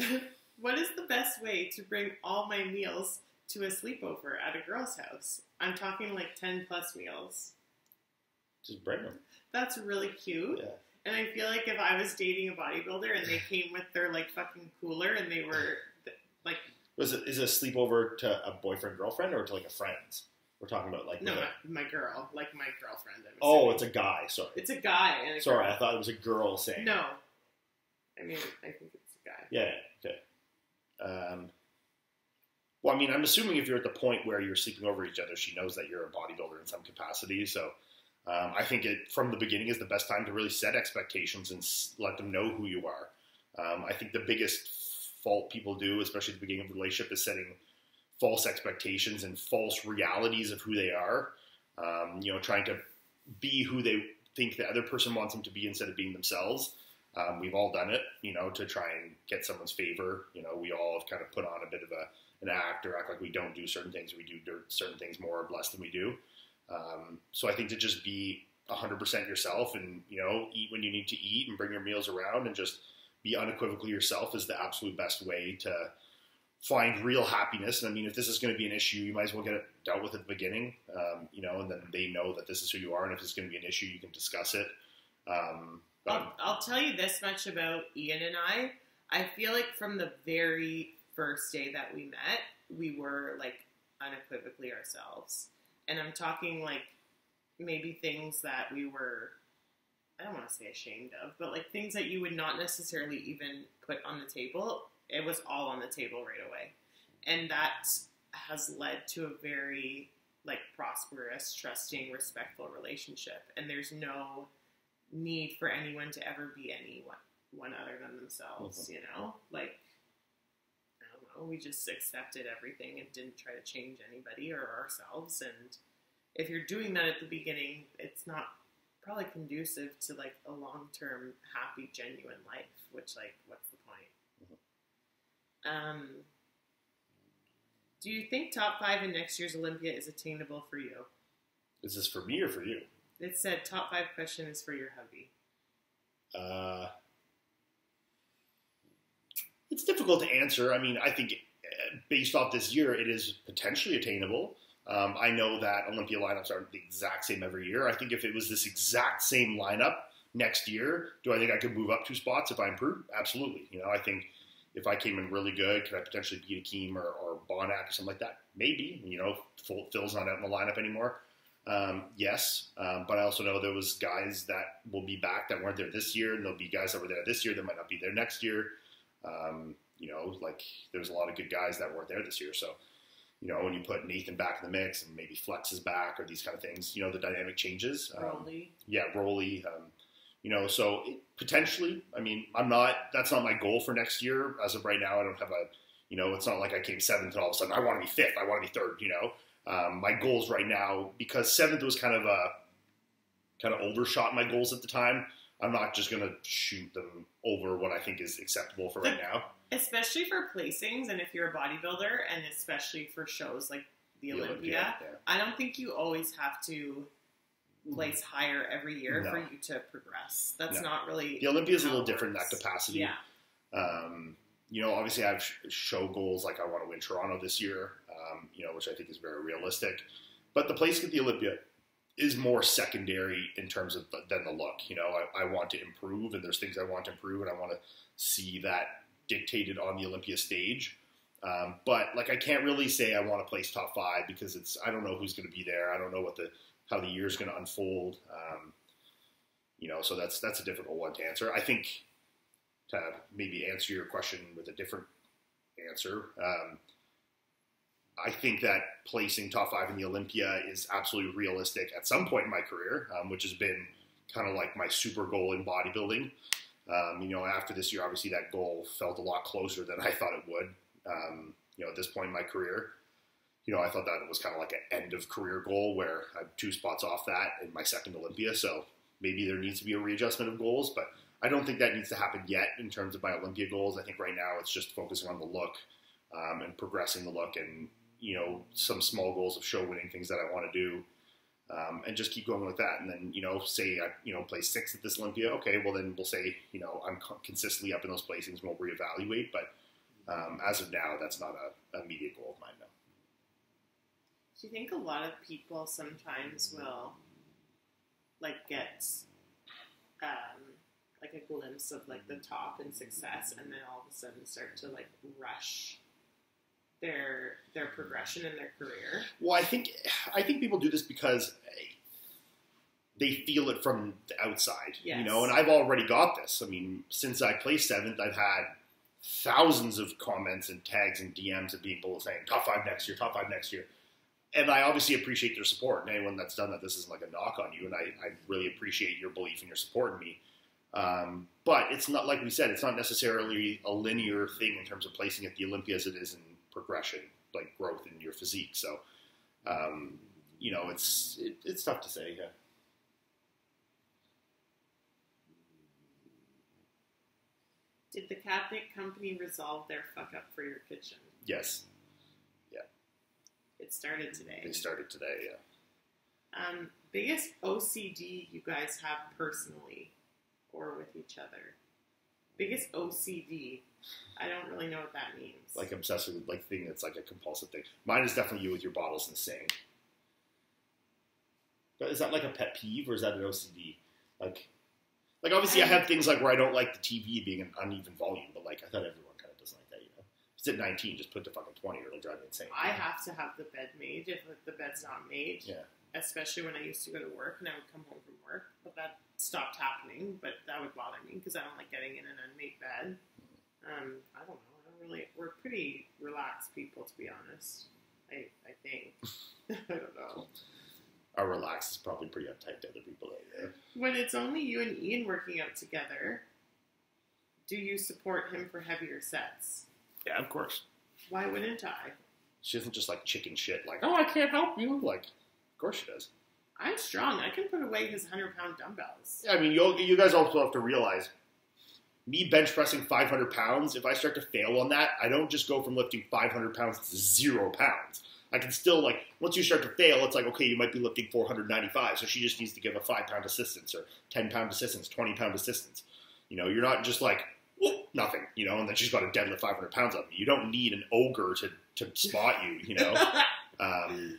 Yeah. what is the best way to bring all my meals to a sleepover at a girl's house? I'm talking like 10 plus meals. Just bring them. That's really cute. Yeah. And I feel like if I was dating a bodybuilder and they came with their like fucking cooler and they were Like Was it is it a sleepover to a boyfriend girlfriend or to like a friend's? We're talking about like no, my, my girl, like my girlfriend. I'm oh, it's a guy. Sorry, it's a guy a sorry. girl. I thought it was a girl saying. No, I mean I think it's a guy. Yeah. Okay. Um, well, I mean, I'm assuming if you're at the point where you're sleeping over each other, she knows that you're a bodybuilder in some capacity. So, um, I think it from the beginning is the best time to really set expectations and s- let them know who you are. Um, I think the biggest fault people do, especially at the beginning of a relationship, is setting false expectations and false realities of who they are. Um, you know, trying to be who they think the other person wants them to be instead of being themselves. Um, we've all done it, you know, to try and get someone's favor. You know, we all have kind of put on a bit of a an act or act like we don't do certain things. We do certain things more or less than we do. Um, so I think to just be 100% yourself and, you know, eat when you need to eat and bring your meals around and just be unequivocally yourself is the absolute best way to find real happiness. And I mean, if this is going to be an issue, you might as well get it dealt with at the beginning, um, you know, and then they know that this is who you are. And if it's going to be an issue, you can discuss it. Um, I'll, I'll tell you this much about Iain and I. I feel like from the very first day that we met, we were like unequivocally ourselves. And I'm talking like maybe things that we were, I don't want to say ashamed of, but like things that you would not necessarily even put on the table. It was all on the table right away. And that has led to a very like prosperous, trusting, respectful relationship. And there's no need for anyone to ever be anyone one other than themselves, mm-hmm. you know? Like I don't know, we just accepted everything and didn't try to change anybody or ourselves and if you're doing that at the beginning, it's not probably conducive to like a long term happy, genuine life, which like what's the point? Um do you think top five in next year's Olympia is attainable for you? is this for me or for you? It said top five question is for your hubby. Uh, it's difficult to answer. I mean, I think uh, based off this year, it is potentially attainable. Um, I know that Olympia lineups aren't the exact same every year. I think if it was this exact same lineup next year, do I think I could move up two spots if I improve? Absolutely. You know, I think if I came in really good, could I potentially beat Akim or, or Bonac or something like that? Maybe. You know, Phil- Phil's not out in the lineup anymore. Um, yes, um, but I also know there was guys that will be back that weren't there this year, and there'll be guys that were there this year that might not be there next year. Um, you know, like there's a lot of good guys that weren't there this year. So, you know, when you put Nathan back in the mix and maybe Flex is back or these kind of things, you know, the dynamic changes. Um, yeah, Roelly. Um, you know, so it, potentially, I mean, I'm not. That's not my goal for next year. As of right now, I don't have a. You know, it's not like I came seventh and all of a sudden I want to be fifth. I want to be third. You know, um, my goals right now because seventh was kind of a kind of overshot my goals at the time. I'm not just going to shoot them over what I think is acceptable for right now. especially for placings and if you're a bodybuilder and especially for shows like the, Olympia, yeah. I don't think you always have to place higher every year No. for you to progress. That's No. not really The Olympia is a little different in that capacity. Yeah. Um, you know, obviously, I have show goals like I want to win Toronto this year, um, you know, which I think is very realistic. But the place at the Olympia is more secondary in terms of than the look. You know, I, I want to improve, and there's things I want to improve, and I want to see that dictated on the Olympia stage. Um, but like, I can't really say I want to place top five because it's I don't know who's going to be there. I don't know what the how the year's going to unfold. Um, you know, so that's that's a difficult one to answer. I think to maybe answer your question with a different answer. Um, I think that placing top five in the Olympia is absolutely realistic at some point in my career, um, which has been kind of like my super goal in bodybuilding. Um, you know, after this year, obviously that goal felt a lot closer than I thought it would. Um, you know, at this point in my career, you know, I thought that was kind of like an end of career goal where I'm two spots off that in my second Olympia. So maybe there needs to be a readjustment of goals, but I don't think that needs to happen yet in terms of my Olympia goals. I think right now it's just focusing on the look um, and progressing the look and, you know, some small goals of show winning things that I want to do. Um, and just keep going with that. And then, you know, say I, you know, play six at this Olympia. Okay, well then we'll say, you know, I'm consistently up in those placings and we'll reevaluate. But um, as of now, that's not a, immediate goal of mine now. Do you think a lot of people sometimes will like get um, like a glimpse of like the top and success, and then all of a sudden start to like rush their their progression in their career. Well, I think I think people do this because they feel it from the outside, you know. And I've already got this. I mean, since I placed seventh, I've had thousands of comments and tags and DMs of people saying top five next year, top five next year. And I obviously appreciate their support. And anyone that's done that, this isn't like a knock on you. And I, I really appreciate your belief and your support in me. Um, but it's not like we said; it's not necessarily a linear thing in terms of placing at the Olympia as it is in progression, like growth in your physique. So, um, you know, it's it, it's tough to say. Yeah. Did the cabinet company resolve their fuck up for your kitchen? Yes, Yeah. It started today. It started today. Yeah. Um, biggest OCD you guys have personally or with each other? Biggest OCD. I don't really know what that means. Like obsessive, like thing that's like a compulsive thing. Mine is definitely you with your bottles in the sink. But is that like a pet peeve or is that an OCD? Like, like obviously I have things like where I don't like the TV being an uneven volume, but like I thought everyone kind of doesn't like that, you know. If it's at 19, just put to fucking 20 or it'll drive me insane. I have to have the bed made if the bed's not made. Yeah. Especially when I used to go to work and I would come home from work, but that stopped happening. But that would bother me because I don't like getting in an unmade bed. Um, I don't know. I don't really. We're pretty relaxed people, to be honest. I I think. I don't know. Our relax is probably pretty uptight to other people out there. When it's only you and Iain working out together, do you support him for heavier sets? Yeah, of course. Why wouldn't I? She isn't just like chicken shit, like, oh, I can't help you. Like, of course she does. I'm strong. I can put away his hundred pound dumbbells. Yeah, I mean, you you guys also have to realize, me bench pressing 500 pounds. If I start to fail on that, I don't just go from lifting 500 pounds to zero pounds. I can still like once you start to fail, it's like okay, you might be lifting 495, so she just needs to give a five pound assistance or 10 pound assistance, 20 pound assistance. You know, you're not just like whoop, nothing, you know, and then she's got to deadlift 500 pounds of me. You don't need an ogre to to spot you, you know. um,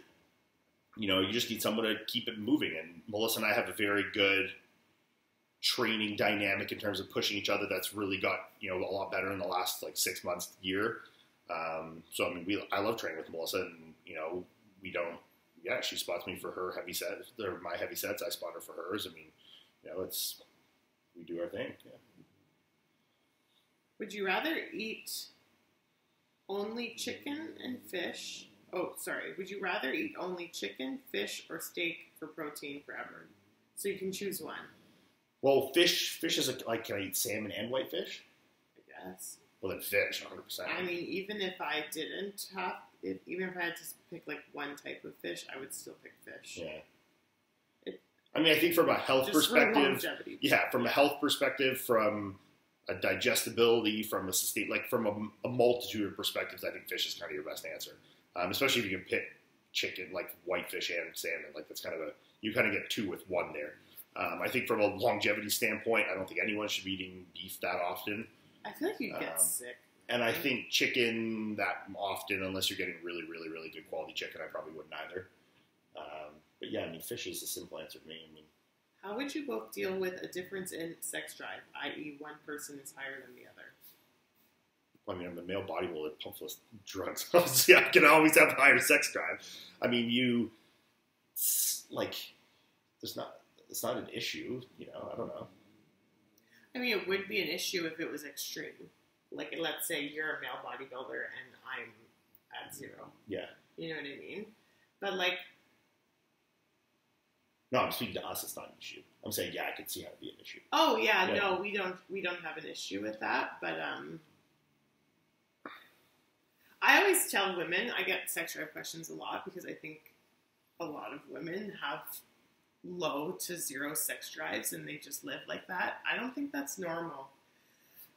you know, you just need someone to keep it moving. And Melissa and I have a very good training dynamic in terms of pushing each other. That's really got you know a lot better in the last like six months, year. Um, so I mean, we I love training with Melissa, and you know, we don't. Yeah, she spots me for her heavy sets, or my heavy sets. I spot her for hers. I mean, you know, it's we do our thing. Yeah. Would you rather eat only chicken and fish? Oh, sorry. Would you rather eat only chicken, fish, or steak for protein forever? So you can choose one, Well, fish fish is a, like can I eat salmon and whitefish? I guess. Well, then fish, 100. percent I mean, even if I didn't have, if, even if I had to pick like one type of fish, I would still pick fish. Yeah. It- I mean, I think from a health perspective, yeah, from a health perspective, from a digestibility, from a sustain, like from a, a multitude of perspectives, I think fish is kind of your best answer. Um, especially if you can pick chicken, like whitefish and salmon, like that's kind of a you kind of get two with one there. Um, I think from a longevity standpoint, I don't think anyone should be eating beef that often, I feel like you'd get Um, sick. and I think chicken that often, unless you're getting really, really, really good quality chicken, I probably wouldn't either. Um, but yeah, I mean, fish is a simple answer to me. I mean. How would you both deal with a difference in sex drive, i.e., one person is higher than the other? I mean, I'm a male bodybuilder, pump of drugs. Obviously, I can always have higher sex drive. I mean, you like, there's not, it's not an issue. You know, I don't know. I mean, it would be an issue if it was extreme. Like, let's say you're a male bodybuilder and I'm at zero. Yeah. You know what I mean? But like, No, I'm speaking to us. It's not an issue. I'm saying, yeah, I could see how it'd be an issue. oh yeah, Yeah. no, we don't we don't have an issue with that. But um, I always tell women I get sex drive questions a lot because I think a lot of women have low to zero sex drives and they just live like that. I don't think that's normal.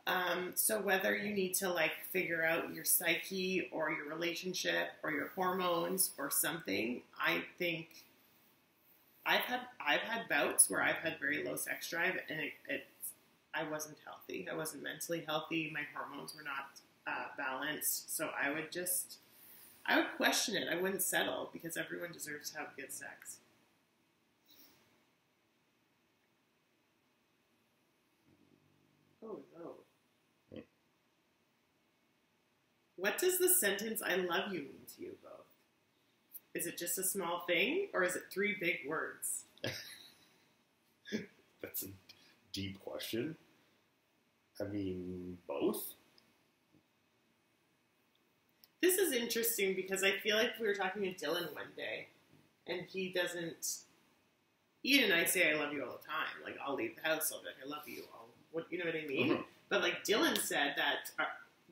Um, so whether you need to like figure out your psyche or your relationship or your hormones or something, I think I've had I've had bouts where I've had very low sex drive and it, it's I wasn't healthy. I wasn't mentally healthy. My hormones were not uh, balanced. So I would just I would question it. I wouldn't settle because everyone deserves to have good sex. Oh no. What does the sentence "I love you" mean to you both? Is it just a small thing, or is it three big words? That's a deep question. I mean, both. This is interesting because I feel like we were talking to Dylan one day, and he doesn't. Iain and I say I love you all the time. Like I'll leave the house, I'll be like I love you. I'll, what you know what I mean? Mhm. But like Dylan said that our,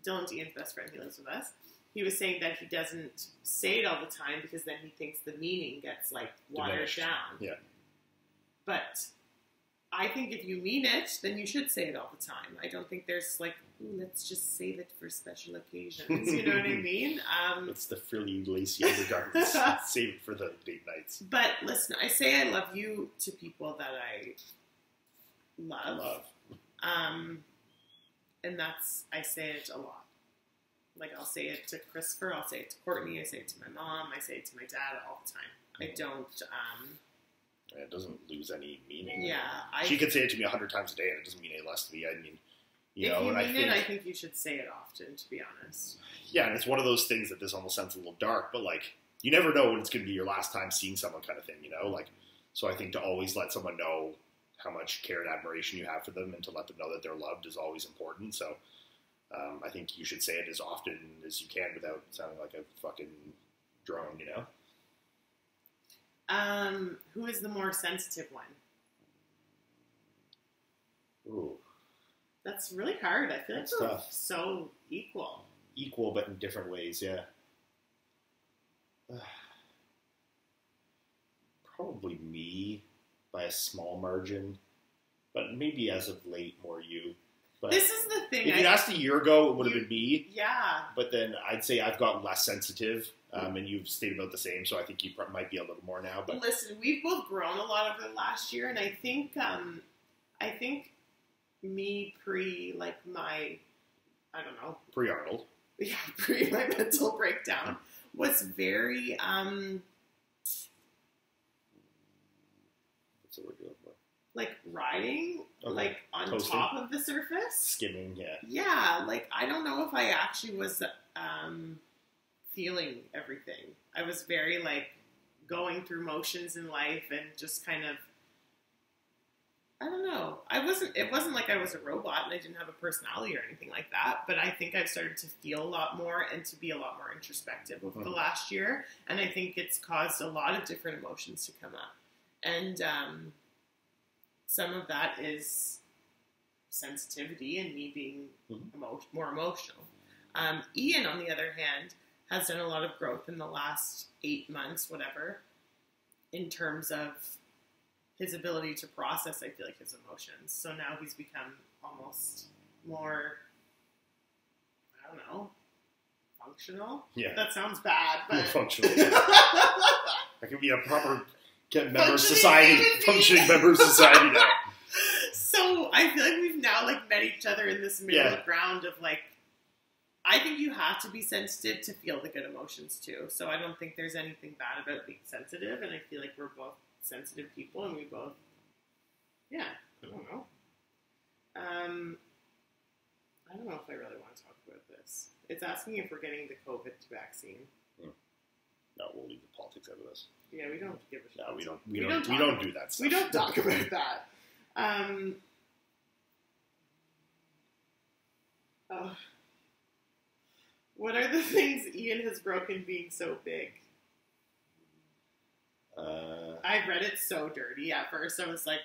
Dylan's Iain's best friend. He lives with us. He was saying that he doesn't say it all the time because then he thinks the meaning gets like watered Diminished. down. Yeah. But I think if you mean it, then you should say it all the time. I don't think there's like, Ooh, let's just save it for special occasions. You know what I mean? Um, It's the frilly, lacy undergarments. Save it for the date nights. but listen, I say I love you to people that I love. Love. Um, and that's I say it a lot. Like I'll say it to Christopher, I'll say it to Courtney, I say it to my mom, I say it to my dad all the time. I don't. Um, It doesn't lose any meaning. yeah, I. she could say it to me a hundred times a day, and it doesn't mean any less to me. I mean, you know, you and I think, it, I think you should say it often. To be honest. yeah, and it's one of those things that this almost sounds a little dark, but like, you never know when it's going to be your last time seeing someone, kind of thing. You know, like, so I think to always let someone know how much care and admiration you have for them, and to let them know that they're loved is always important. So. Um, I think you should say it as often as you can without sounding like a fucking drone, you know? Um, who is the more sensitive one? Ooh. That's really hard. I feel like That's we're tough. so equal. equal but in different ways, yeah. Probably me by a small margin, but maybe as of late more you. But This is the thing. if you asked a year ago, it would have been me. yeah, But then I'd say I've gotten less sensitive, um, and you've stayed about the same. So I think you might be a little more now. But Listen, we've both grown a lot over the last year, and I think, um, I think me pre like my, I don't know, pre Arnold, yeah, pre my mental breakdown was very, um, that's what we're doing. For. Like riding, Okay. like on Coasting. top of the surface. Skimming, yeah. Yeah, like I don't know if I actually was um, feeling everything. I was very like going through motions in life and just kind of I don't know. I wasn't it wasn't like I was a robot and I didn't have a personality or anything like that, but I think I've started to feel a lot more and to be a lot more introspective over the Mhm. last year and I think it's caused a lot of different emotions to come up. And um, some of that is sensitivity and me being Mhm. emo- more emotional. Um, Iain, on the other hand, has done a lot of growth in the last eight months, whatever, in terms of his ability to process, I feel like, his emotions. So now he's become almost more, I don't know, functional. Yeah. That sounds bad, More but. functional. I can be a proper get member of society, functioning member of society now. so I feel like we've now like met each other in this middle Yeah. ground of like I think you have to be sensitive to feel the good emotions too. So I don't think there's anything bad about being sensitive and I feel like we're both sensitive people and we both yeah, I don't know. Um I don't know if I really want to talk about this. It's asking if we're getting the COVID vaccine. No, we'll leave the politics out of this. Yeah, we don't give a shit. No, we don't. We, We don't. don't we don't do that stuff. We don't talk about that. Um, oh. what are the things Iain has broken being so big? Uh, I read it so dirty at first. I was like,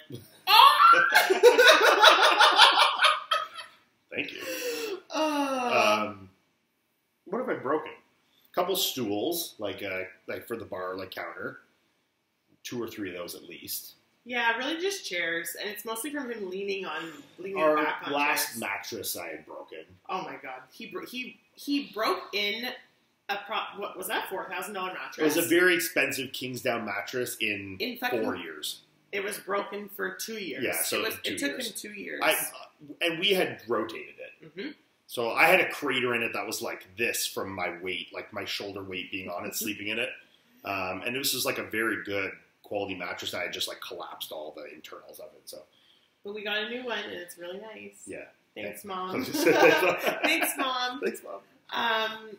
oh! thank you. oh. Um, what have I broken? Couple stools, like uh, like for the bar, like counter. Two or three of those at least. yeah, really just chairs, and it's mostly from him leaning on leaning Our back on last chairs. mattress I had broken. Oh my god, he bro- he he broke in a pro- what was that four thousand dollar mattress? It was a very expensive Kingsdown mattress in in fucking four years. It was broken for two years. Yeah, so it, was, two it took years. him two years. I and we had rotated it. hmm So I had a crater in it that was like this from my weight, like my shoulder weight being on it, Mm-hmm. sleeping in it. Um, and this was like a very good quality mattress. I had just like collapsed all the internals of it. So But we got a new one, and it's really nice. yeah. Thanks, mom. Thanks, mom. Thanks, mom. Um,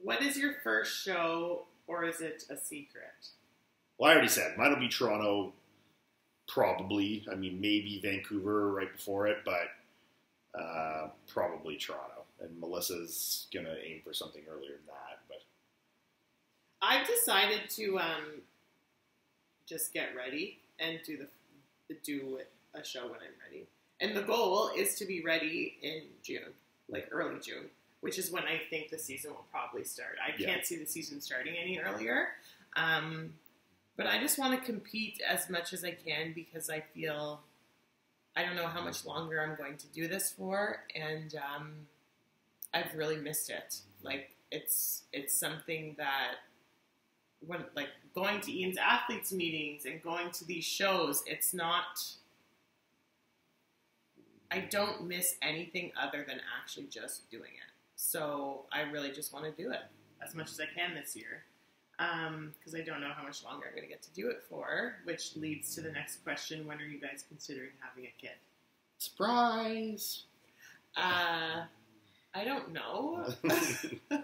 what is your first show, or is it a secret? Well, I already said mine will be Toronto, probably. I mean, maybe Vancouver right before it, but uh, probably Toronto. And Melissa's gonna aim for something earlier than that. But I've decided to um, just get ready and do the do a show when I'm ready. And the goal is to be ready in June, like early June, which is when I think the season will probably start. I Yeah. can't see the season starting any earlier. Um, but I just want to compete as much as I can because I feel I don't know how much longer I'm going to do this for, and um, I've really missed it. Like it's it's something that when like going to Iain's athletes meetings and going to these shows, it's not. I don't miss anything other than actually just doing it. So I really just want to do it as much as I can this year because I don't know how much longer I'm going to get to do it for. Which leads to the next question: When are you guys considering having a kid? surprise! Uh, I don't know.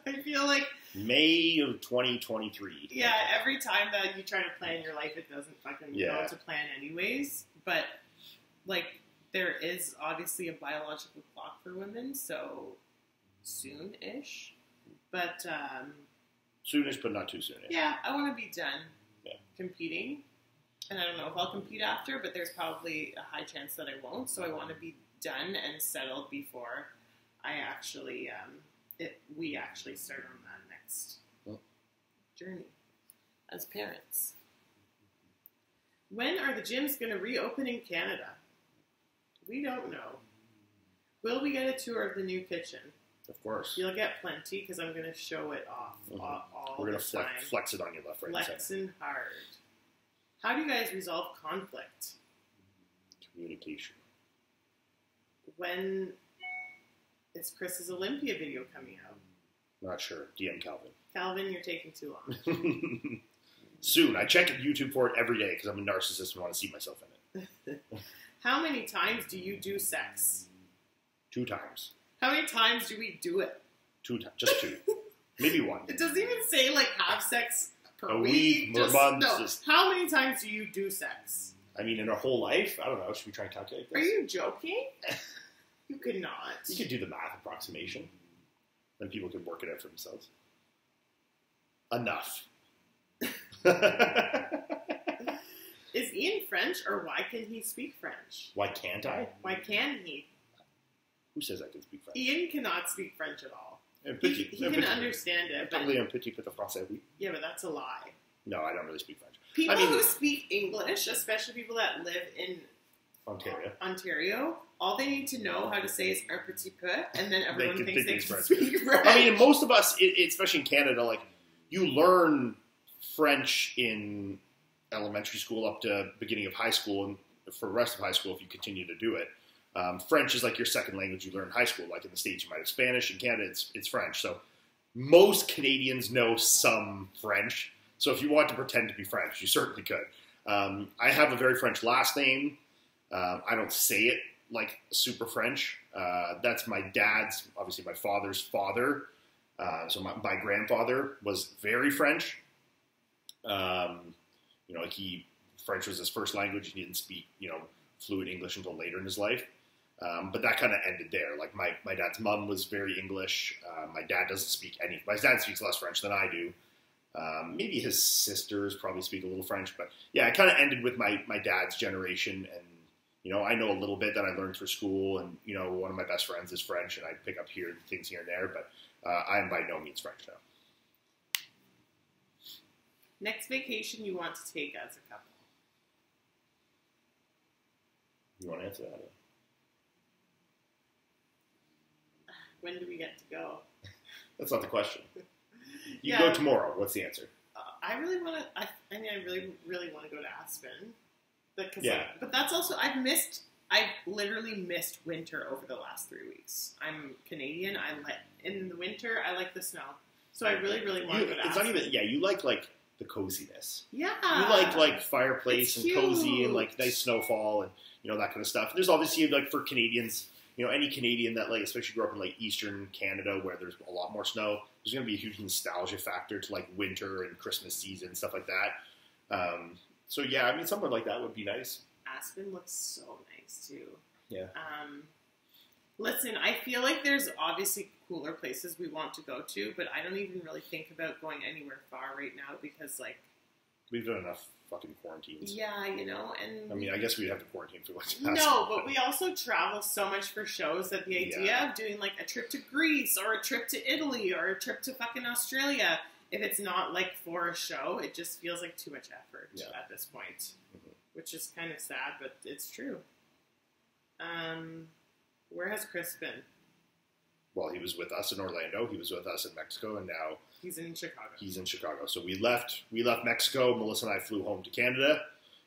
I feel like May of 2023. Yeah, every time that you try to plan your life, it doesn't fucking Yeah. go to plan anyways. But like, there is obviously a biological clock for women, so soon-ish. But um, soonish, but not too soon. yeah, I want to be done Yeah. competing, and I don't know if I'll compete after, but there's probably a high chance that I won't. So I want to be done and settled before I actually um, it, we actually start on that next Well. journey as parents. When are the gyms going to reopen in Canada? We don't know. Will we get a tour of the new kitchen? Of course. You'll get plenty because I'm going to show it off Mhm. all, all We're gonna the flex, flex it on you left, right. Flexing hard. How do you guys resolve conflict? Communication. When is Chris's Olympia video coming out? Not sure. DM Calvin. Calvin, you're taking too long. Soon. I check YouTube for it every day because I'm a narcissist and want to see myself in it. How many times do you do sex? Two times. How many times do we do it? Two times. Just two. Maybe one. It doesn't even say like have sex per A week. week, just, month, No. just- How many times do you do sex? I mean, in our whole life, I don't know. Should we try and calculate this? Are you joking? You could not. You could do the math approximation. Then people could work it out for themselves. Enough. Is Iain French or why can he speak French? Why can't I? Why can he? Who says I can speak French? Iain cannot speak French at all. Un He, he can petit- understand it, but un petit peu de français, oui. yeah, but that's a lie. No, I don't really speak French. People I mean- who speak English, especially people that live in Ontario. Ontario, all they need to know how to say is un petit peu, and then everyone can thinks think they can speak French. I mean, most of us, especially in Canada, like you learn French in elementary school up to beginning of high school, and for the rest of high school, if you continue to do it, um, French is like your second language you learn in high school. Like in the states, you might have Spanish. In Canada, it's it's French. So most Canadians know some French. So if you want to pretend to be French, you certainly could. Um, I have a very French last name. Um, I don't say it like super French. Uh, that's my dad's, obviously my father's father. Uh, so my, my grandfather was very French. Um, you know, like he French was his first language. He didn't speak, you know, fluent English until later in his life. Um, but that kind of ended there. Like my, my dad's mom was very English. Uh, my dad doesn't speak any. My dad speaks less French than I do. Um, maybe his sisters probably speak a little French, but yeah, it kind of ended with my my dad's generation, and you know, I know a little bit that I learned through school, and you know, one of my best friends is French, and I pick up here things here and there, but uh, I am by no means French now. Next vacation you want to take as a couple? You want to answer that? When do we get to go? That's not the question. You Yeah. go tomorrow. What's the answer? Uh, I really want to. I, I mean, I really, really want to go to Aspen. Because, Yeah. but that's also I've missed. I've literally missed winter over the last three weeks. I'm Canadian. I like in the winter. I like the snow. So I really, really want You, to go to it's Aspen. not even. Yeah, you like like the coziness. Yeah. You like like fireplace It's and cozy and like nice snowfall and you know that kind of stuff. There's obviously like for Canadians, you know, any Canadian that like, especially grew up in like Eastern Canada where there's a lot more snow, there's going to be a huge nostalgia factor to like winter and Christmas season stuff like that. Um, so yeah, I mean, somewhere like that would be nice. Aspen looks so nice too. Yeah. Um, listen, I feel like there's obviously cooler places we want to go to, but I don't even really think about going anywhere far right now because, like, We've done enough fucking quarantines. yeah, you know, and I mean, I guess we'd have to quarantine for what's no, but we also travel so much for shows that the idea Yeah. of doing like a trip to Greece or a trip to Italy or a trip to fucking Australia, if it's not like for a show, it just feels like too much effort Yeah. at this point, Mhm. which is kind of sad, but it's true. Um, where has Chris been? Well, he was with us in Orlando. He was with us in Mexico, and now He's in Chicago. he's in Chicago. So we left. We left Mexico. Melissa and I flew home to Canada,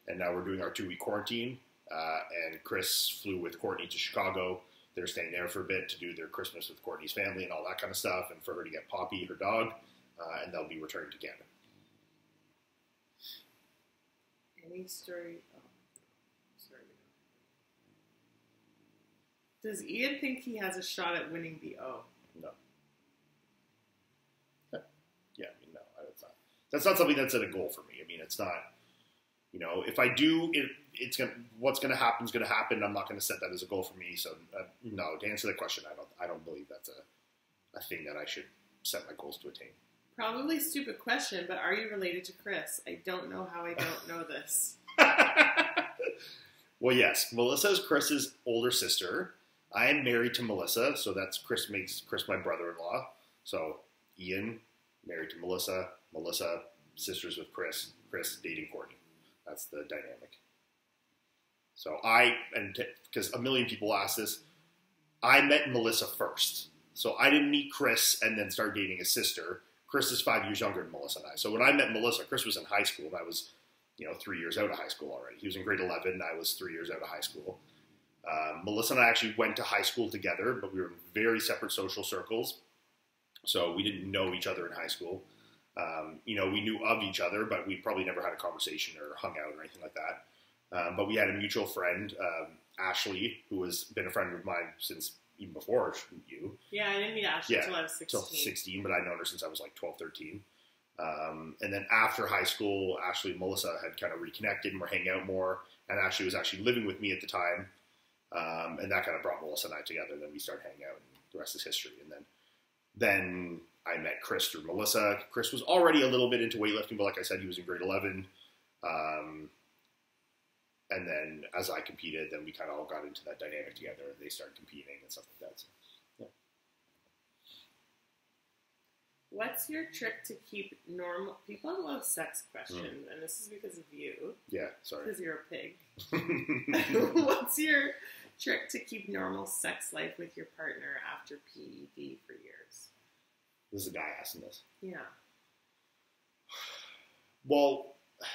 and now we're doing our two week quarantine. Uh, and Chris flew with Courtney to Chicago. They're staying there for a bit to do their Christmas with Courtney's family and all that kind of stuff, and for her to get Poppy, her dog, uh, and they'll be returning to Canada. Any story? Oh, sorry. Does Iain think he has a shot at winning the O? No. Yeah, I mean, no, that's not. Something that's at a goal for me. I mean, it's not. You know, if I do, it, it's gonna. What's gonna happen is gonna happen. I'm not gonna set that as a goal for me. So, uh, no. To answer that question, I don't. I don't believe that's a, a thing that I should set my goals to attain. Probably stupid question, but are you related to Chris? I don't know how I don't know this. well, yes, Melissa is Chris's older sister. I am married to Melissa, so that's Chris makes Chris my brother-in-law. So Iain married to Melissa, Melissa sisters with Chris, Chris dating Courtney. That's the dynamic. So I and because a million people ask this, I met Melissa first. So I didn't meet Chris and then start dating his sister. Chris is five years younger than Melissa and I. So when I met Melissa, Chris was in high school and I was you know, three years out of high school already. He was in grade 11. I was three years out of high school. Um, Melissa and I actually went to high school together, but we were in very separate social circles. So we didn't know each other in high school. Um, you know, we knew of each other, but we probably never had a conversation or hung out or anything like that. Um, but we had a mutual friend, um, Ashley, who has been a friend of mine since even before you Yeah, I didn't meet Ashley Yeah, until I was 16. 16, but I'd known her since I was like 12, 13. Um, and then after high school, Ashley and Melissa had kind of reconnected and were hanging out more. And Ashley was actually living with me at the time. Um, and that kind of brought Melissa and I together. Then we started hanging out, and the rest is history. And then, then I met Chris through Melissa. Chris was already a little bit into weightlifting, but like I said, he was in grade 11. Um, and then as I competed, then we kind of all got into that dynamic together. They started competing and stuff like that. So. What's your trick to keep normal? People love sex questions, and this is because of you, Yeah, sorry. because you're a pig. What's your trick to keep normal sex life with your partner after PED for years? Is a guy asking this. Yeah. Well,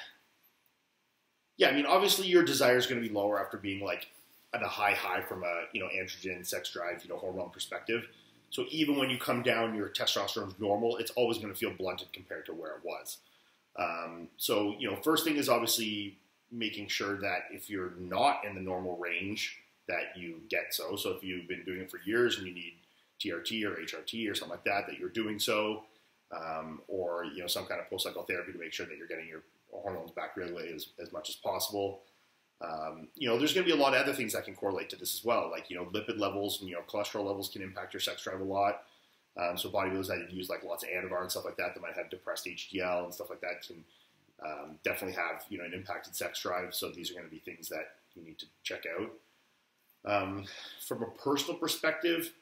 yeah, I mean, obviously your desire is going to be lower after being like at a high high from a you know androgen, sex drive, you know hormone perspective. So even when you come down, your testosterone's normal. It's always going to feel blunted compared to where it was. Um, so you know, first thing is obviously making sure that if you're not in the normal range, that you get so. So if you've been doing it for years and you need TRT or HRT or something like that, that you're doing so, um, or you know some kind of post cycle therapy to make sure that you're getting your hormones back regularly as, as much as possible. Um, you know, there's going to be a lot of other things that can correlate to this as well, like you know lipid levels and you know cholesterol levels can impact your sex drive a lot. Um, so bodybuilders that use like lots of Anavar and stuff like that that might have depressed HDL and stuff like that can um, definitely have you know an impacted sex drive. So these are going to be things that you need to check out. Um, from a personal perspective,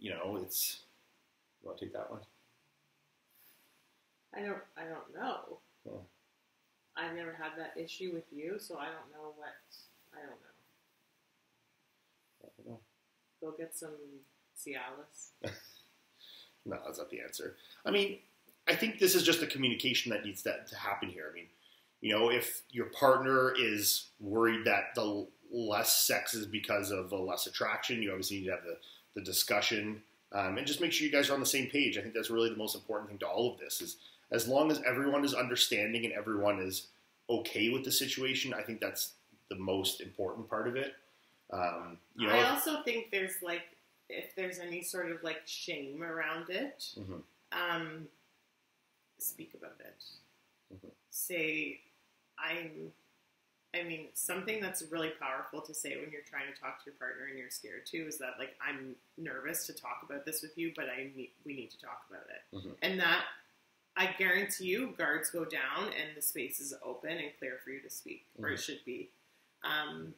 you know, it's. You want to take that one? I don't. I don't know. Oh. I've never had that issue with you, so I don't know what. I don't know. I don't know. Go get some Cialis. No, that's not the answer. I mean, I think this is just a communication that needs that to happen here. I mean, you know, if your partner is worried that the less sex is because of the less attraction, you obviously need to have the, the discussion um, and just make sure you guys are on the same page. I think that's really the most important thing to all of this is as long as everyone is understanding and everyone is okay with the situation, I think that's the most important part of it. Um, you know, I also think there's like if there's any sort of like shame around it, Mhm. um, speak about it. Mhm. Say, I'm. I mean, something that's really powerful to say when you're trying to talk to your partner and you're scared too is that like I'm nervous to talk about this with you, but I need we need to talk about it, Mhm. and that I guarantee you guards go down and the space is open and clear for you to speak, or it Mhm. should be. Um,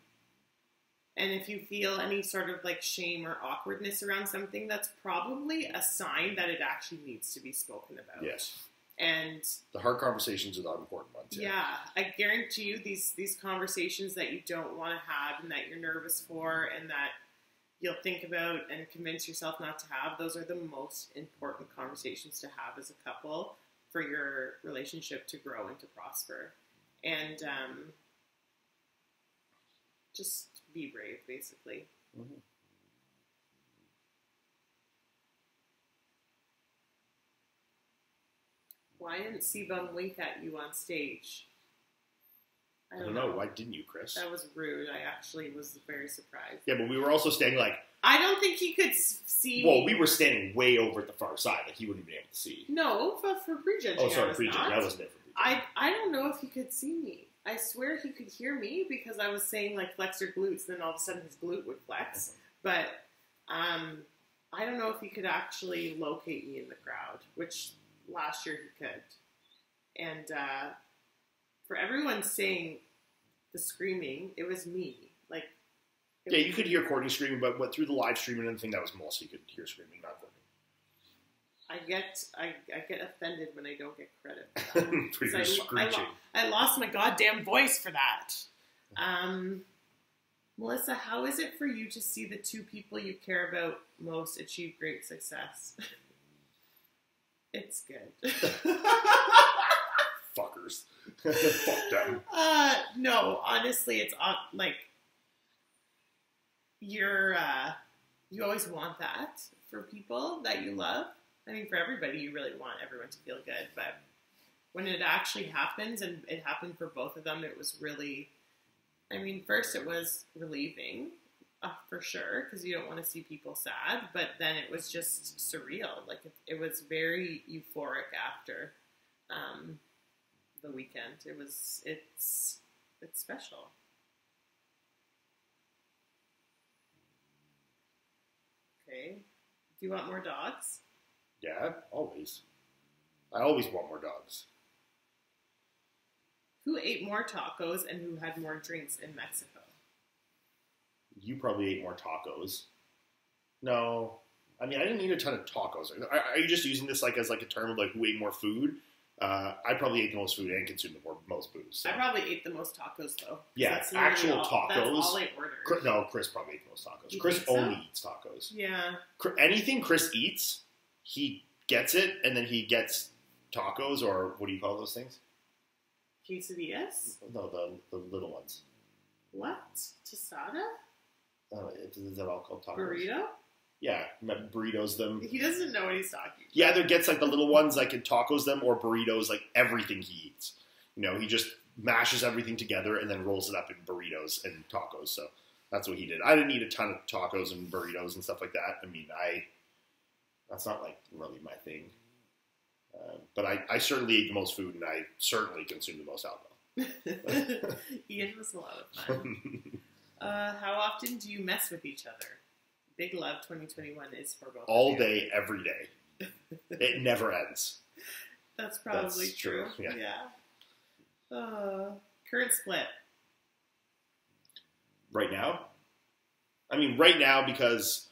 and if you feel any sort of like shame or awkwardness around something, that's probably a sign that it actually needs to be spoken about. yes, And the hard conversations are the important ones. yeah, I guarantee you these these conversations that you don't want to have and that you're nervous for and that you'll think about and convince yourself not to have, those are the most important conversations to have as a couple for your relationship to grow and to prosper. And um, just be brave, basically. Mhm. Why didn't CBum wink at you on stage? I don't know. Why didn't you, Chris? That was rude. I actually was very surprised. Yeah, but we were also standing like, I don't think he could see. well, we were standing way over at the far side, like he wouldn't be able to see. No, for, for prejudging. Oh, sorry, was prejudge. not. I wasn't there for prejudge. I I don't know if he could see me. I swear he could hear me because I was saying like flex your glutes, then all of a sudden his glute would flex. But um, I don't know if he could actually locate me in the crowd, which last year he could. And uh, for everyone saying the screaming, it was me. Like, Yeah, you could hear Courtney screaming, but what through the live stream and everything, that was Melissa you could hear screaming, not Courtney. I get I, I get offended when I don't get credit. For that. I- I lo- I lost my goddamn voice for that. Um, Melissa, how is it for you to see the two people you care about most achieve great success? it's good. Fuckers. Fuck them. uh, no, honestly, it's uh, like you're uh, you always want that for people that you love. I mean, for everybody, you really want everyone to feel good, but when it actually happens, and it happened for both of them, it was really. I mean, first it was relieving, uh, for sure, because you don't want to see people sad. But then it was just surreal. Like it, it was very euphoric after um, the weekend. It was it's it's special. Okay. Do you want more dogs? Yeah, always. I always want more dogs. Who ate more tacos and who had more drinks in Mexico? You probably ate more tacos. No, I mean I didn't eat a ton of tacos. Are, are you just using this like as like a term of like who ate more food? Uh, I probably ate the most food and consumed the more, most booze. So. I probably ate the most tacos though. Yeah, That's actual all, That's tacos. all I ordered. Chris, no, Chris probably ate the most tacos. You Chris so? only eats tacos. Yeah. Cr- Anything Chris eats, he gets it, and then he gets tacos or what do you call those things? Quesadillas? No, the the little ones. What? Tostada? Uh, is that all called tacos? Burrito? Yeah, burritos them. He doesn't know what he's talking about. He either gets like the little ones, like in tacos them, or burritos, like everything he eats. You know, he just mashes everything together and then rolls it up in burritos and tacos. So that's what he did. I didn't eat a ton of tacos and burritos and stuff like that. I mean, I that's not like really my thing. Uh, but I, I certainly ate the most food and I certainly consumed the most alcohol. Iain was a lot of fun. Uh, how often do you mess with each other? Big Love 2021 is for both. of All day, every day. It never ends. That's probably That's true. true, yeah. Yeah. Uh, current split. right now. I mean, right now because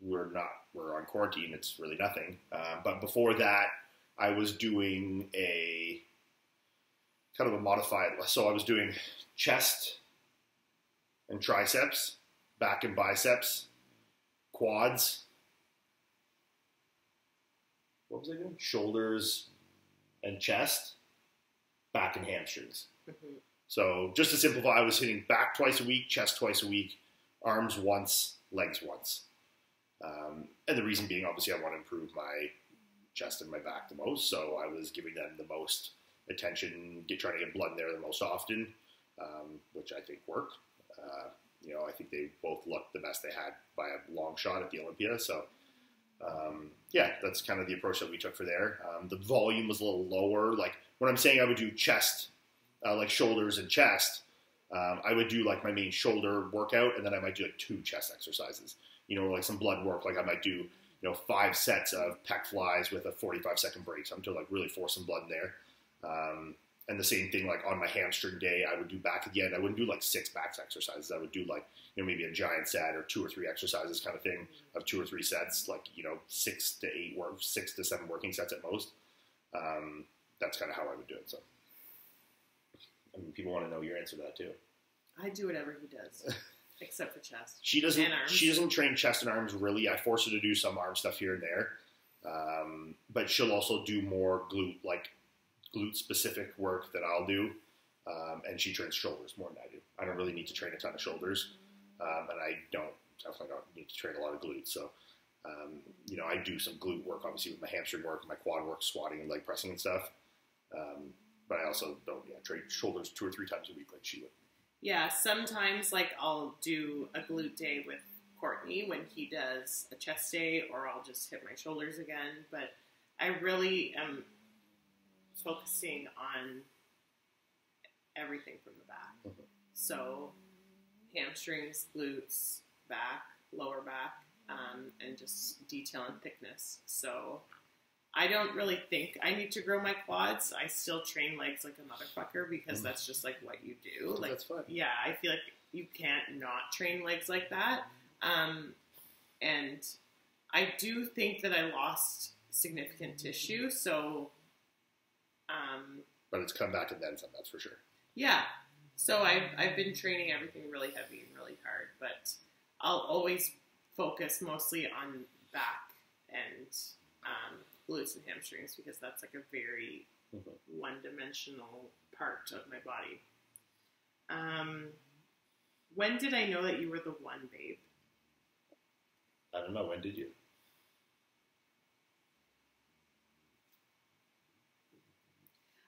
we're not we're on quarantine. It's really nothing. Uh, but before that, I was doing a kind of a modified. So I was doing chest and triceps, back and biceps, quads. What was I doing? Shoulders and chest, back and hamstrings. Mhm. So just to simplify, I was hitting back twice a week, chest twice a week, arms once, legs once. Um, and the reason being, obviously, I want to improve my chest and my back the most. So I was giving them the most attention, get trying to get blood in there the most often, um, which I think worked. Uh, you know, I think they both looked the best they had by a long shot at the Olympia. So, um, yeah, that's kind of the approach that we took for there. Um, the volume was a little lower. Like when I'm saying I would do chest, uh, like shoulders and chest, um, I would do like my main shoulder workout, and then I might do like two chest exercises. You know, like some blood work. Like I might do you know five sets of pec flies with a 45 second break, so I'm to like really force some blood in there. And the same thing, like on my hamstring day, I would do back again. I wouldn't do like six back exercises. I would do like, you know, maybe a giant set or two or three exercises kind of thing of two or three sets, like, you know, six to eight or six to seven working sets at most. Um, that's kind of how I would do it. So, I mean, people want to know your answer to that too. I do whatever he does, except for chest. She doesn't. And arms. She doesn't train chest and arms really. I force her to do some arm stuff here and there, um, but she'll also do more glute like glute specific work that I'll do, um, and she trains shoulders more than I do. I don't really need to train a ton of shoulders, um, and I don't definitely don't need to train a lot of glutes. So, um, you know, I do some glute work obviously with my hamstring work, my quad work, squatting and leg pressing and stuff. Um, but I also don't yeah, train shoulders two or three times a week like she would. Yeah, sometimes like I'll do a glute day with Courtney when he does a chest day, or I'll just hit my shoulders again. But I really am focusing on everything from the back. Mhm. So hamstrings, glutes, back, lower back, um, and just detail and thickness. So I don't really think I need to grow my quads. I still train legs like a motherfucker because Mhm. that's just like what you do. Like that's yeah, I feel like you can't not train legs like that. Um, and I do think that I lost significant tissue. So, um, But it's come back and then some. That's for sure. yeah. So I've, I've been training everything really heavy and really hard, but I'll always focus mostly on back and um, glutes and hamstrings because that's like a very Mhm. one dimensional part of my body. Um, when did I know that you were the one, babe? I don't know. When did you?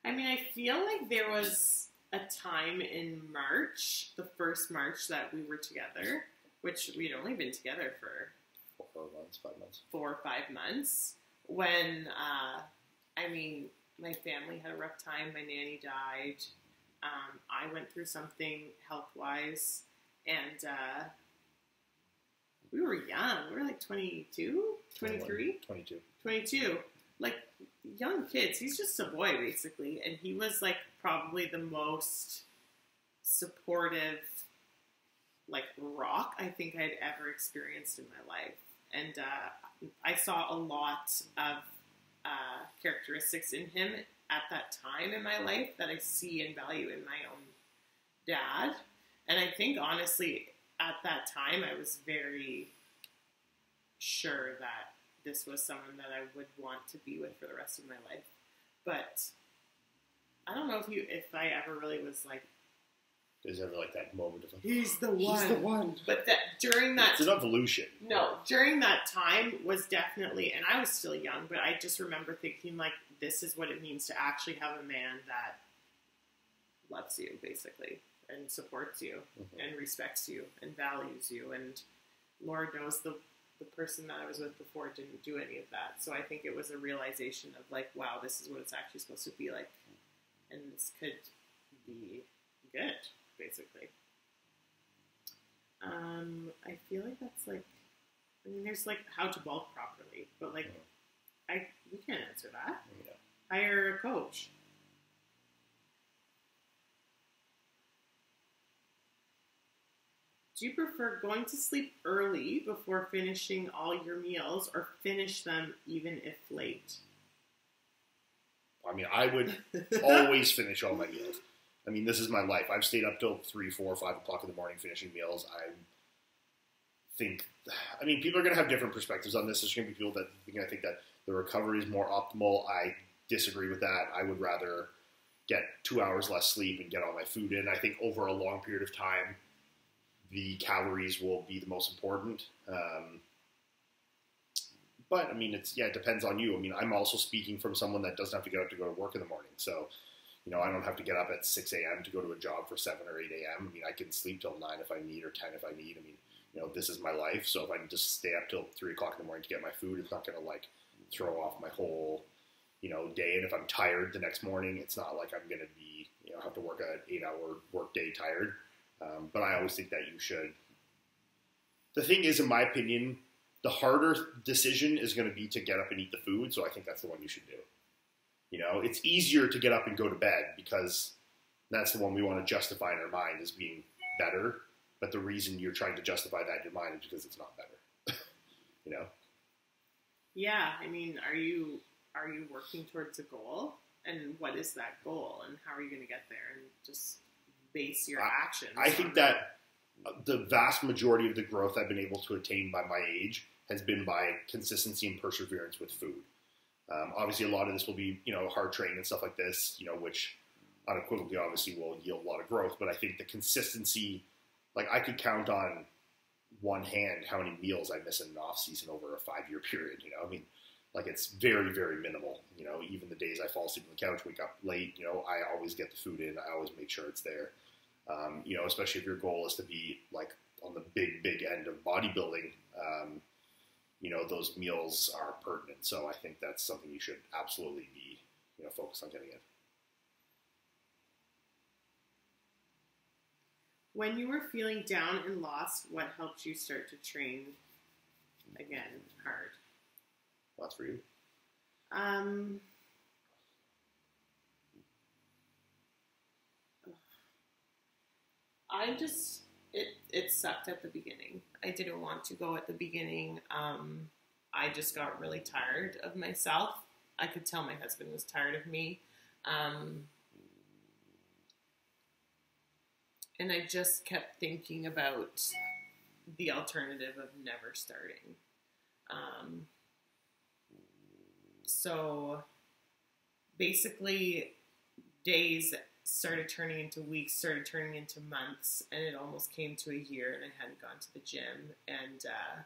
I mean, I feel like there was a time in March, the first March that we were together, which we'd only been together for Four months, five months. four or five months, when, uh, I mean, my family had a rough time. My nanny died. Um, I went through something health wise, and uh, we were young. We were like 22, 23. 22. 22 like young kids he's just a boy basically and he was like probably the most supportive like rock i think i'd ever experienced in my life. And uh, i saw a lot of uh, characteristics in him at that time in my life that i see and value in my own dad. And i think honestly at that time i was very sure that this was someone that I would want to be with for the rest of my life. But I don't know if you if I ever really was like There's ever like that moment of like, he's the one. he's the one. But that during that It's an evolution. no, during that time was definitely and I was still young, but I just remember thinking like this is what it means to actually have a man that loves you basically and supports you Mhm. and respects you and values you and Lord knows the the person that I was with before didn't do any of that. So I think it was a realization of like, wow, this is what it's actually supposed to be like. And this could be good, basically. Um, I feel like that's like I mean there's like how to bulk properly, but like I we can't answer that. Yeah. Hire a coach. Do you prefer going to sleep early before finishing all your meals or finish them even if late? I mean, I would always finish all my meals. I mean, this is my life. I've stayed up till three, four, five o'clock in the morning finishing meals. I think, I mean, people are going to have different perspectives on this. There's going to be people that think, I think that the recovery is more optimal. I disagree with that. I would rather get two hours less sleep and get all my food in. I think over a long period of time, the calories will be the most important. Um, but I mean, it's yeah, it depends on you. I mean, I'm also speaking from someone that doesn't have to get up to go to work in the morning. So, You know, I don't have to get up at 6 a.m. to go to a job for 7 or 8 a.m. I mean, I can sleep till 9 if I need or 10 if I need. I mean, you know, this is my life. So if I can just stay up till 3 o'clock in the morning to get my food, it's not going to like throw off my whole, you know, day. And if I'm tired the next morning, it's not like I'm going to be, you know, have to work an eight hour work day tired. Um, but I always think that you should. The thing is, in my opinion, the harder decision is going to be to get up and eat the food. So I think that's the one you should do. You know, it's easier to get up and go to bed because that's the one we want to justify in our mind as being better. But the reason you're trying to justify that in your mind is because it's not better. you know? Yeah, I mean, are you are you working towards a goal? And what is that goal? And how are you going to get there? And just base your I- actions. I think that. that the vast majority of the growth I've been able to attain by my age has been by consistency and perseverance with food. Um, obviously, a lot of this will be, you know, hard training and stuff like this, you know, which unequivocally obviously will yield a lot of growth. But I think the consistency, like I could count on one hand how many meals I miss in an off season over a five year period. You know, I mean, like it's very, very minimal. You know, even the days I fall asleep on the couch, wake up late, you know, I always get the food in. I always make sure it's there. Um, you know, especially if your goal is to be like on the big, big end of bodybuilding. Um, you know, those meals are pertinent. So I think that's something you should absolutely be, you know, focused on getting in. when you were feeling down and lost, what helped you start to train again hard? That's for you. Um, I just it it sucked at the beginning. I didn't want to go at the beginning. Um, I just got really tired of myself. I could tell my husband was tired of me. Um, and I just kept thinking about the alternative of never starting. Um, so basically, days started turning into weeks, started turning into months, and it almost came to a year, and I hadn't gone to the gym. And uh,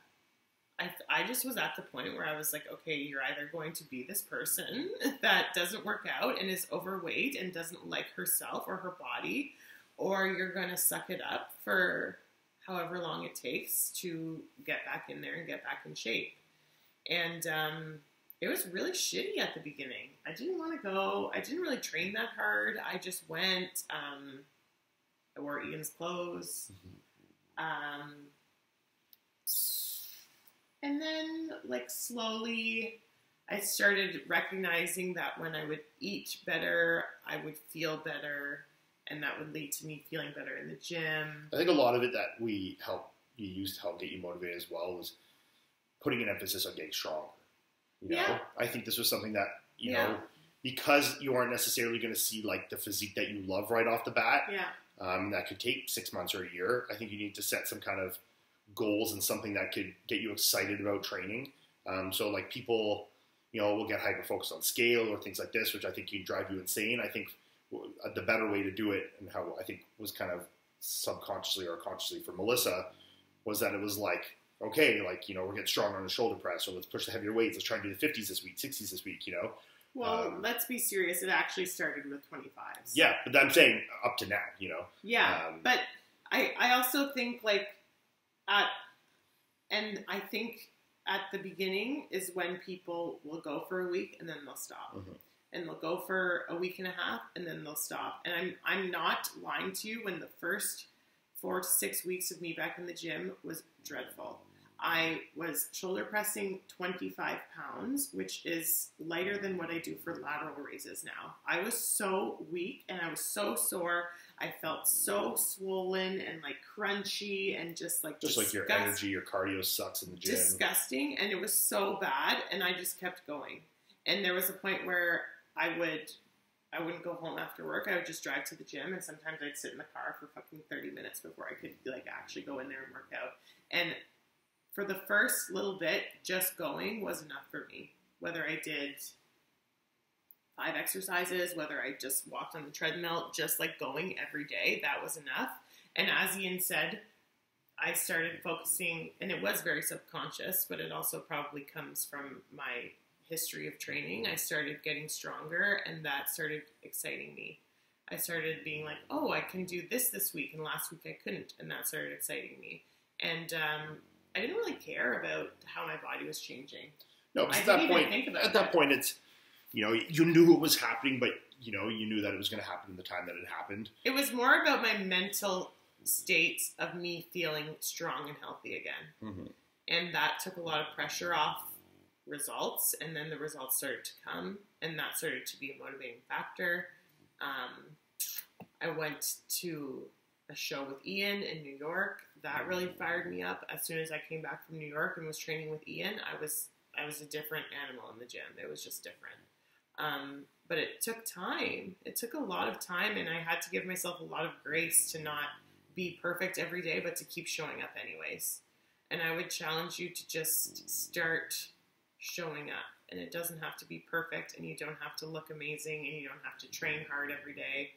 I, I just was at the point where I was like, okay, you're either going to be this person that doesn't work out and is overweight and doesn't like herself or her body, or you're going to suck it up for however long it takes to get back in there and get back in shape. And um, it was really shitty at the beginning. I didn't want to go. I didn't really train that hard. I just went. Um, I wore Iain's clothes. Um, and then, like, slowly, I started recognizing that when I would eat better, I would feel better, and that would lead to me feeling better in the gym. I think a lot of it that we help you used to help get you motivated as well was putting an emphasis on getting stronger. You know, Yeah. I think this was something that you Yeah. know because you aren't necessarily going to see like the physique that you love right off the bat. Yeah. Um, that could take six months or a year. I think you need to set some kind of goals and something that could get you excited about training. Um, so like people, you know, will get hyper focused on scale or things like this, which I think can drive you insane. I think the better way to do it, and how I think was kind of subconsciously or consciously for Melissa, was that it was like, okay, like you know, we're getting stronger on the shoulder press, so let's push the heavier weights. Let's try and do the 50s this week, 60s this week. You know, Well, Um, let's be serious. It actually started with 25s. yeah. But I'm saying up to now, you know, Yeah, Um, but I I also think like at and I think at the beginning is when people will go for a week and then they'll stop. Mhm. And they'll go for a week and a half and then they'll stop. And I'm I'm not lying to you when the first 4 to 6 weeks of me back in the gym was dreadful. I was shoulder pressing 25 pounds, which is lighter than what I do for lateral raises now. I was so weak and I was so sore. I felt so swollen and like crunchy and just like just like your energy, your cardio sucks in the gym. disgusting and it was so bad and I just kept going. And there was a point where I would I wouldn't go home after work. I would just drive to the gym and sometimes I'd sit in the car for fucking 30 minutes before I could like actually go in there and work out. And for the first little bit, just going was enough for me. Whether I did five exercises, whether I just walked on the treadmill, just like going every day, that was enough. And as Iain said, I started focusing, and it was very subconscious, but it also probably comes from my history of training. I started getting stronger, and that started exciting me. I started being like, oh, I can do this this week, and last week I couldn't, and that started exciting me. And um, I didn't really care about how my body was changing. No, at that point, at that it. point, it's you know you knew it was happening, but you know you knew that it was going to happen in the time that it happened. It was more about my mental states of me feeling strong and healthy again. Mm-hmm. and that took a lot of pressure off results and then the results started to come and that started to be a motivating factor um, i went to a show with iain in new york that really fired me up. As soon as i came back from new york and was training with iain i was i was a different animal in the gym. It was just different. Um, but it took time. It took a lot of time and i had to give myself a lot of grace to not be perfect every day but to keep showing up anyways. And I would challenge you to just start showing up. And it doesn't have to be perfect, and you don't have to look amazing, and you don't have to train hard every day.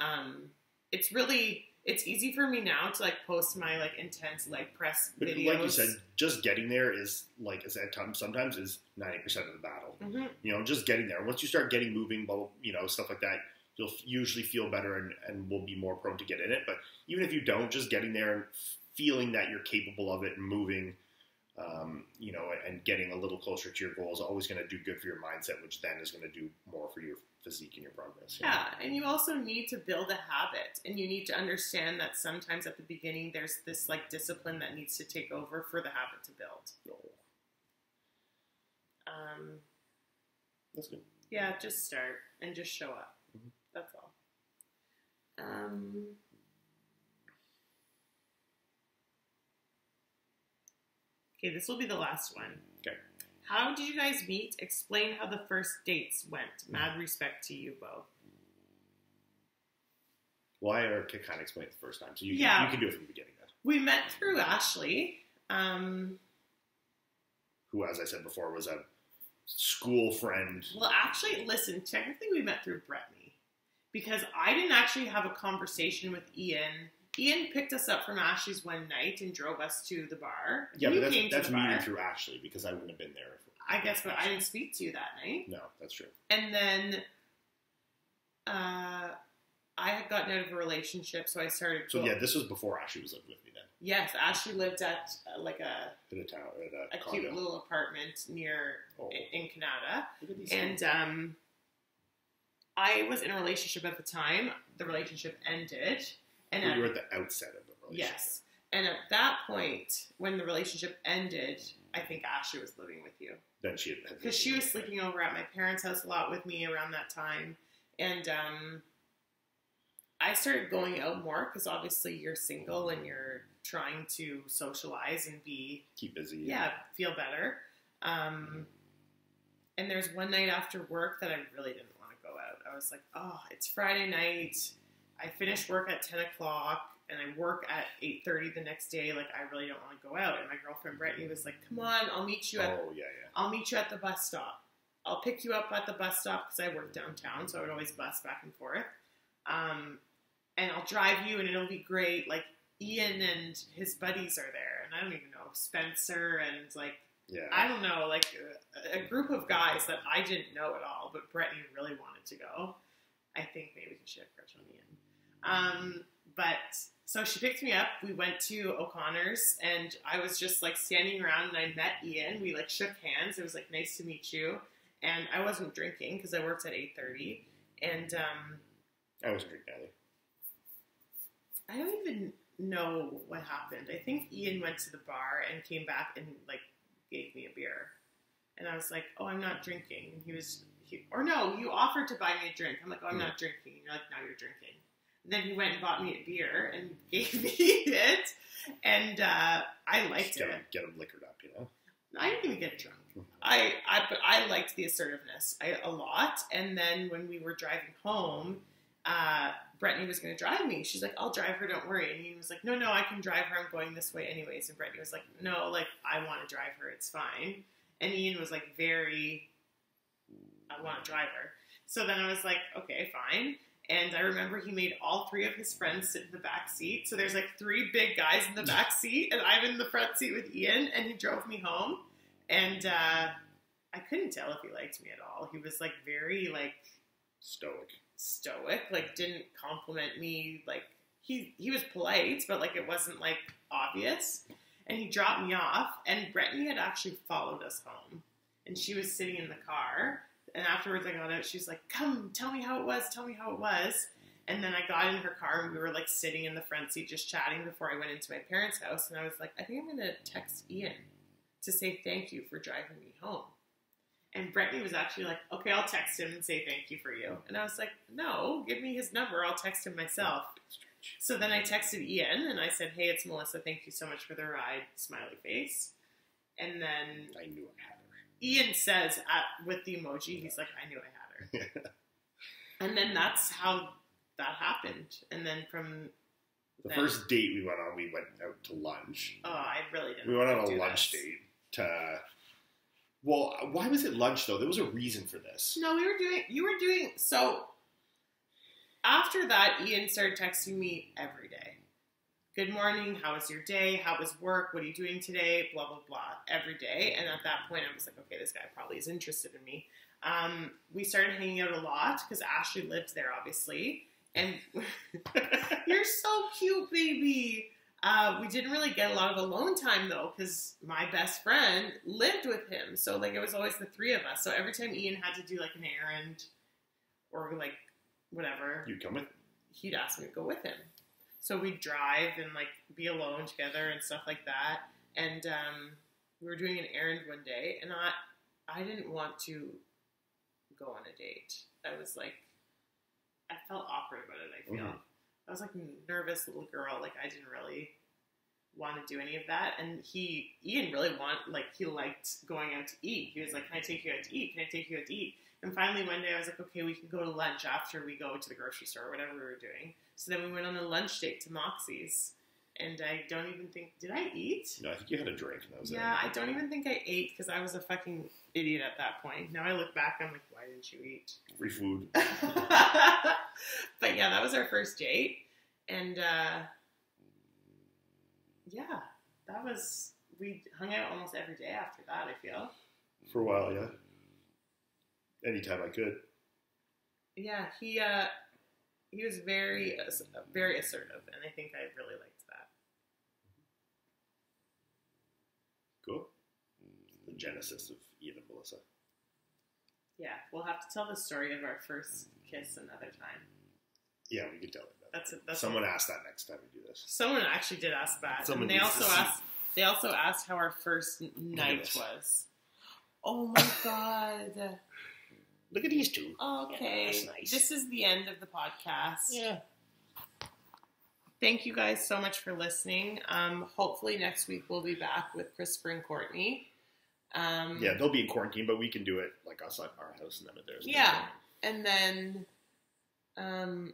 Um, it's really it's easy for me now to like post my like intense leg press But videos. like you said, just getting there is like I said, sometimes is ninety percent of the battle. Mhm. You know, just getting there. Once you start getting moving, blah, you know, stuff like that, you'll usually feel better and, and will be more prone to get in it. But even if you don't, just getting there and feeling that you're capable of it and moving, um, you know, and getting a little closer to your goal is always going to do good for your mindset, which then is going to do more for your physique and your progress. Yeah, and you also need to build a habit, and you need to understand that sometimes at the beginning there's this like discipline that needs to take over for the habit to build. Um, That's good. Yeah, just start and just show up. Mhm. That's all. Um, okay, this will be the last one. How did you guys meet? Explain how the first dates went. Mad respect to you both. Well, I or kind of explained it the first time, so you can, Yeah. you can do it from the beginning. Then. We met through Ashley. Um, Who, as I said before, was a school friend. well, actually, listen, technically we met through Brittany because I didn't actually have a conversation with Iain. Iain picked us up from Ashley's one night and drove us to the bar. Yeah, You but that's, that's bar. through Ashley because I wouldn't have been there. If, I guess, but I didn't speak to you that night. no, that's true. And then uh, I had gotten out of a relationship, so I started. So yeah, this was before Ashley was living with me then. Yes, Ashley lived at uh, like a, In a town, at a, a cute little apartment near Oh, in, in Canada, look at these and um, I was in a relationship at the time. The relationship ended, and you at, were at the outset of the relationship. yes, and at that point, when the relationship ended, I think Ashley was living with you. Then she because she was sleeping over at my parents' house a lot with me around that time, and um, I started going out more because obviously you're single and you're trying to socialize and be keep busy. yeah feel better. Um, and there's one night after work that I really didn't want to go out. I was like, oh, it's Friday night. I finish work at ten o'clock and I work at eight thirty the next day. Like I really don't want to go out. And my girlfriend Brittany was like, come on, I'll meet you at Oh yeah, yeah. I'll meet you at the bus stop. I'll pick you up at the bus stop because I work downtown, so I would always bus back and forth. Um, and I'll drive you, and it'll be great. Like Iain and his buddies are there, and I don't even know Spencer and like Yeah. I don't know, like a, a group of guys that I didn't know at all, but Brittany really wanted to go. I think maybe she had a crush on Iain. Um, but so she picked me up. We went to O'Connor's, and I was just like standing around, and I met Iain. We like shook hands. It was like nice to meet you. And I wasn't drinking because I worked at eight thirty. And um, I wasn't drinking either. I don't even know what happened. I think Iain went to the bar and came back and like gave me a beer, and I was like, "Oh, I'm not drinking." And he was, he, or no, you offered to buy me a drink. I'm like, "Oh, I'm not drinking." And you're like, "Now you're drinking." And then he went and bought me a beer and gave me it, and uh, I liked get it. them, get them liquored up, you know. I didn't even get drunk. I, I but I liked the assertiveness I, a lot. And then when we were driving home, uh, Brittany was going to drive me. She's like, "I'll drive her. Don't worry." And he was like, "No, no, I can drive her. I'm going this way anyways." And Brittany was like, "No, like I want to drive her. It's fine." And Iain was like, "Very, I want to drive her." So then I was like, "Okay, fine." And I remember he made all three of his friends sit in the back seat. So there's like three big guys in the back seat, and I'm in the front seat with Iain, and he drove me home. And uh, I couldn't tell if he liked me at all. He was like very like Stoic. stoic. Like didn't compliment me. Like he he was polite, but like it wasn't like obvious. And he dropped me off, and Brittany had actually followed us home, and she was sitting in the car. And afterwards, I got out. She's like, "Come, tell me how it was. Tell me how it was." And then I got in her car, and we were like sitting in the front seat, just chatting before I went into my parents' house. And I was like, "I think I'm gonna text Iain to say thank you for driving me home." And Brittany was actually like, "Okay, I'll text him and say thank you for you." And I was like, "No, give me his number. I'll text him myself." So then I texted Iain and I said, "Hey, it's Melissa. Thank you so much for the ride." Smiley face. And then I knew I had. Iain says uh, with the emoji, he's like, "I knew I had her." and then that's how that happened. And then from The then- first date we went on, we went out to lunch. oh, I really didn't. We went on a lunch this. date to. Well, why was it lunch though? There was a reason for this. No, we were doing. You were doing so. After that, Iain started texting me every day. Good morning. How was your day? How was work? What are you doing today? Blah blah blah. Every day, and at that point, I was like, okay, this guy probably is interested in me. Um, we started hanging out a lot because Ashley lived there, obviously, and you're so cute, baby. Uh, we didn't really get a lot of alone time though, because my best friend lived with him. So like it was always the three of us. So every time Iain had to do like an errand or like whatever, you'd come with. he'd ask me to go with him. So we'd drive and like be alone together and stuff like that. And um, we were doing an errand one day, and I I didn't want to go on a date. I was like, I felt awkward about it. I feel Mhm. I was like a nervous little girl. Like I didn't really want to do any of that. And he Iain really want like he liked going out to eat. He was like, "Can I take you out to eat? Can I take you out to eat?" And finally one day I was like, "Okay, we can go to lunch after we go to the grocery store or whatever we were doing." So then we went on a lunch date to Moxie's. And I don't even think did I eat? No, I think you had a drink. And that was Yeah, it. I don't even think I ate because I was a fucking idiot at that point. Now I look back, I'm like, why didn't you eat? Free food. but yeah, that was our first date, and uh, yeah, that was we hung out almost every day after that. I feel. For a while, yeah. Anytime I could. Yeah, he uh, he was very very assertive, and I think I really liked that. Cool. The genesis of Iain and Melissa. Yeah, we'll have to tell the story of our first kiss another time. Yeah, we could tell it. That. That's that's Someone asked that next time we do this. Someone actually did ask that. Someone and they also asked they also asked how our first night was. Oh my god. Look at these two. Okay. That's nice. This is the end of the podcast. Yeah. Thank you guys so much for listening. Um, hopefully next week we'll be back with Christopher and Courtney. Um, Yeah, they'll be in quarantine, but we can do it like us at our house and them at theirs. Yeah. And then um,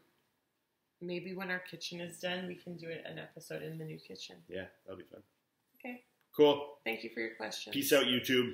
maybe when our kitchen is done, we can do it, an episode in the new kitchen. Yeah, that'll be fun. Okay. Cool. Thank you for your question. Peace out, YouTube.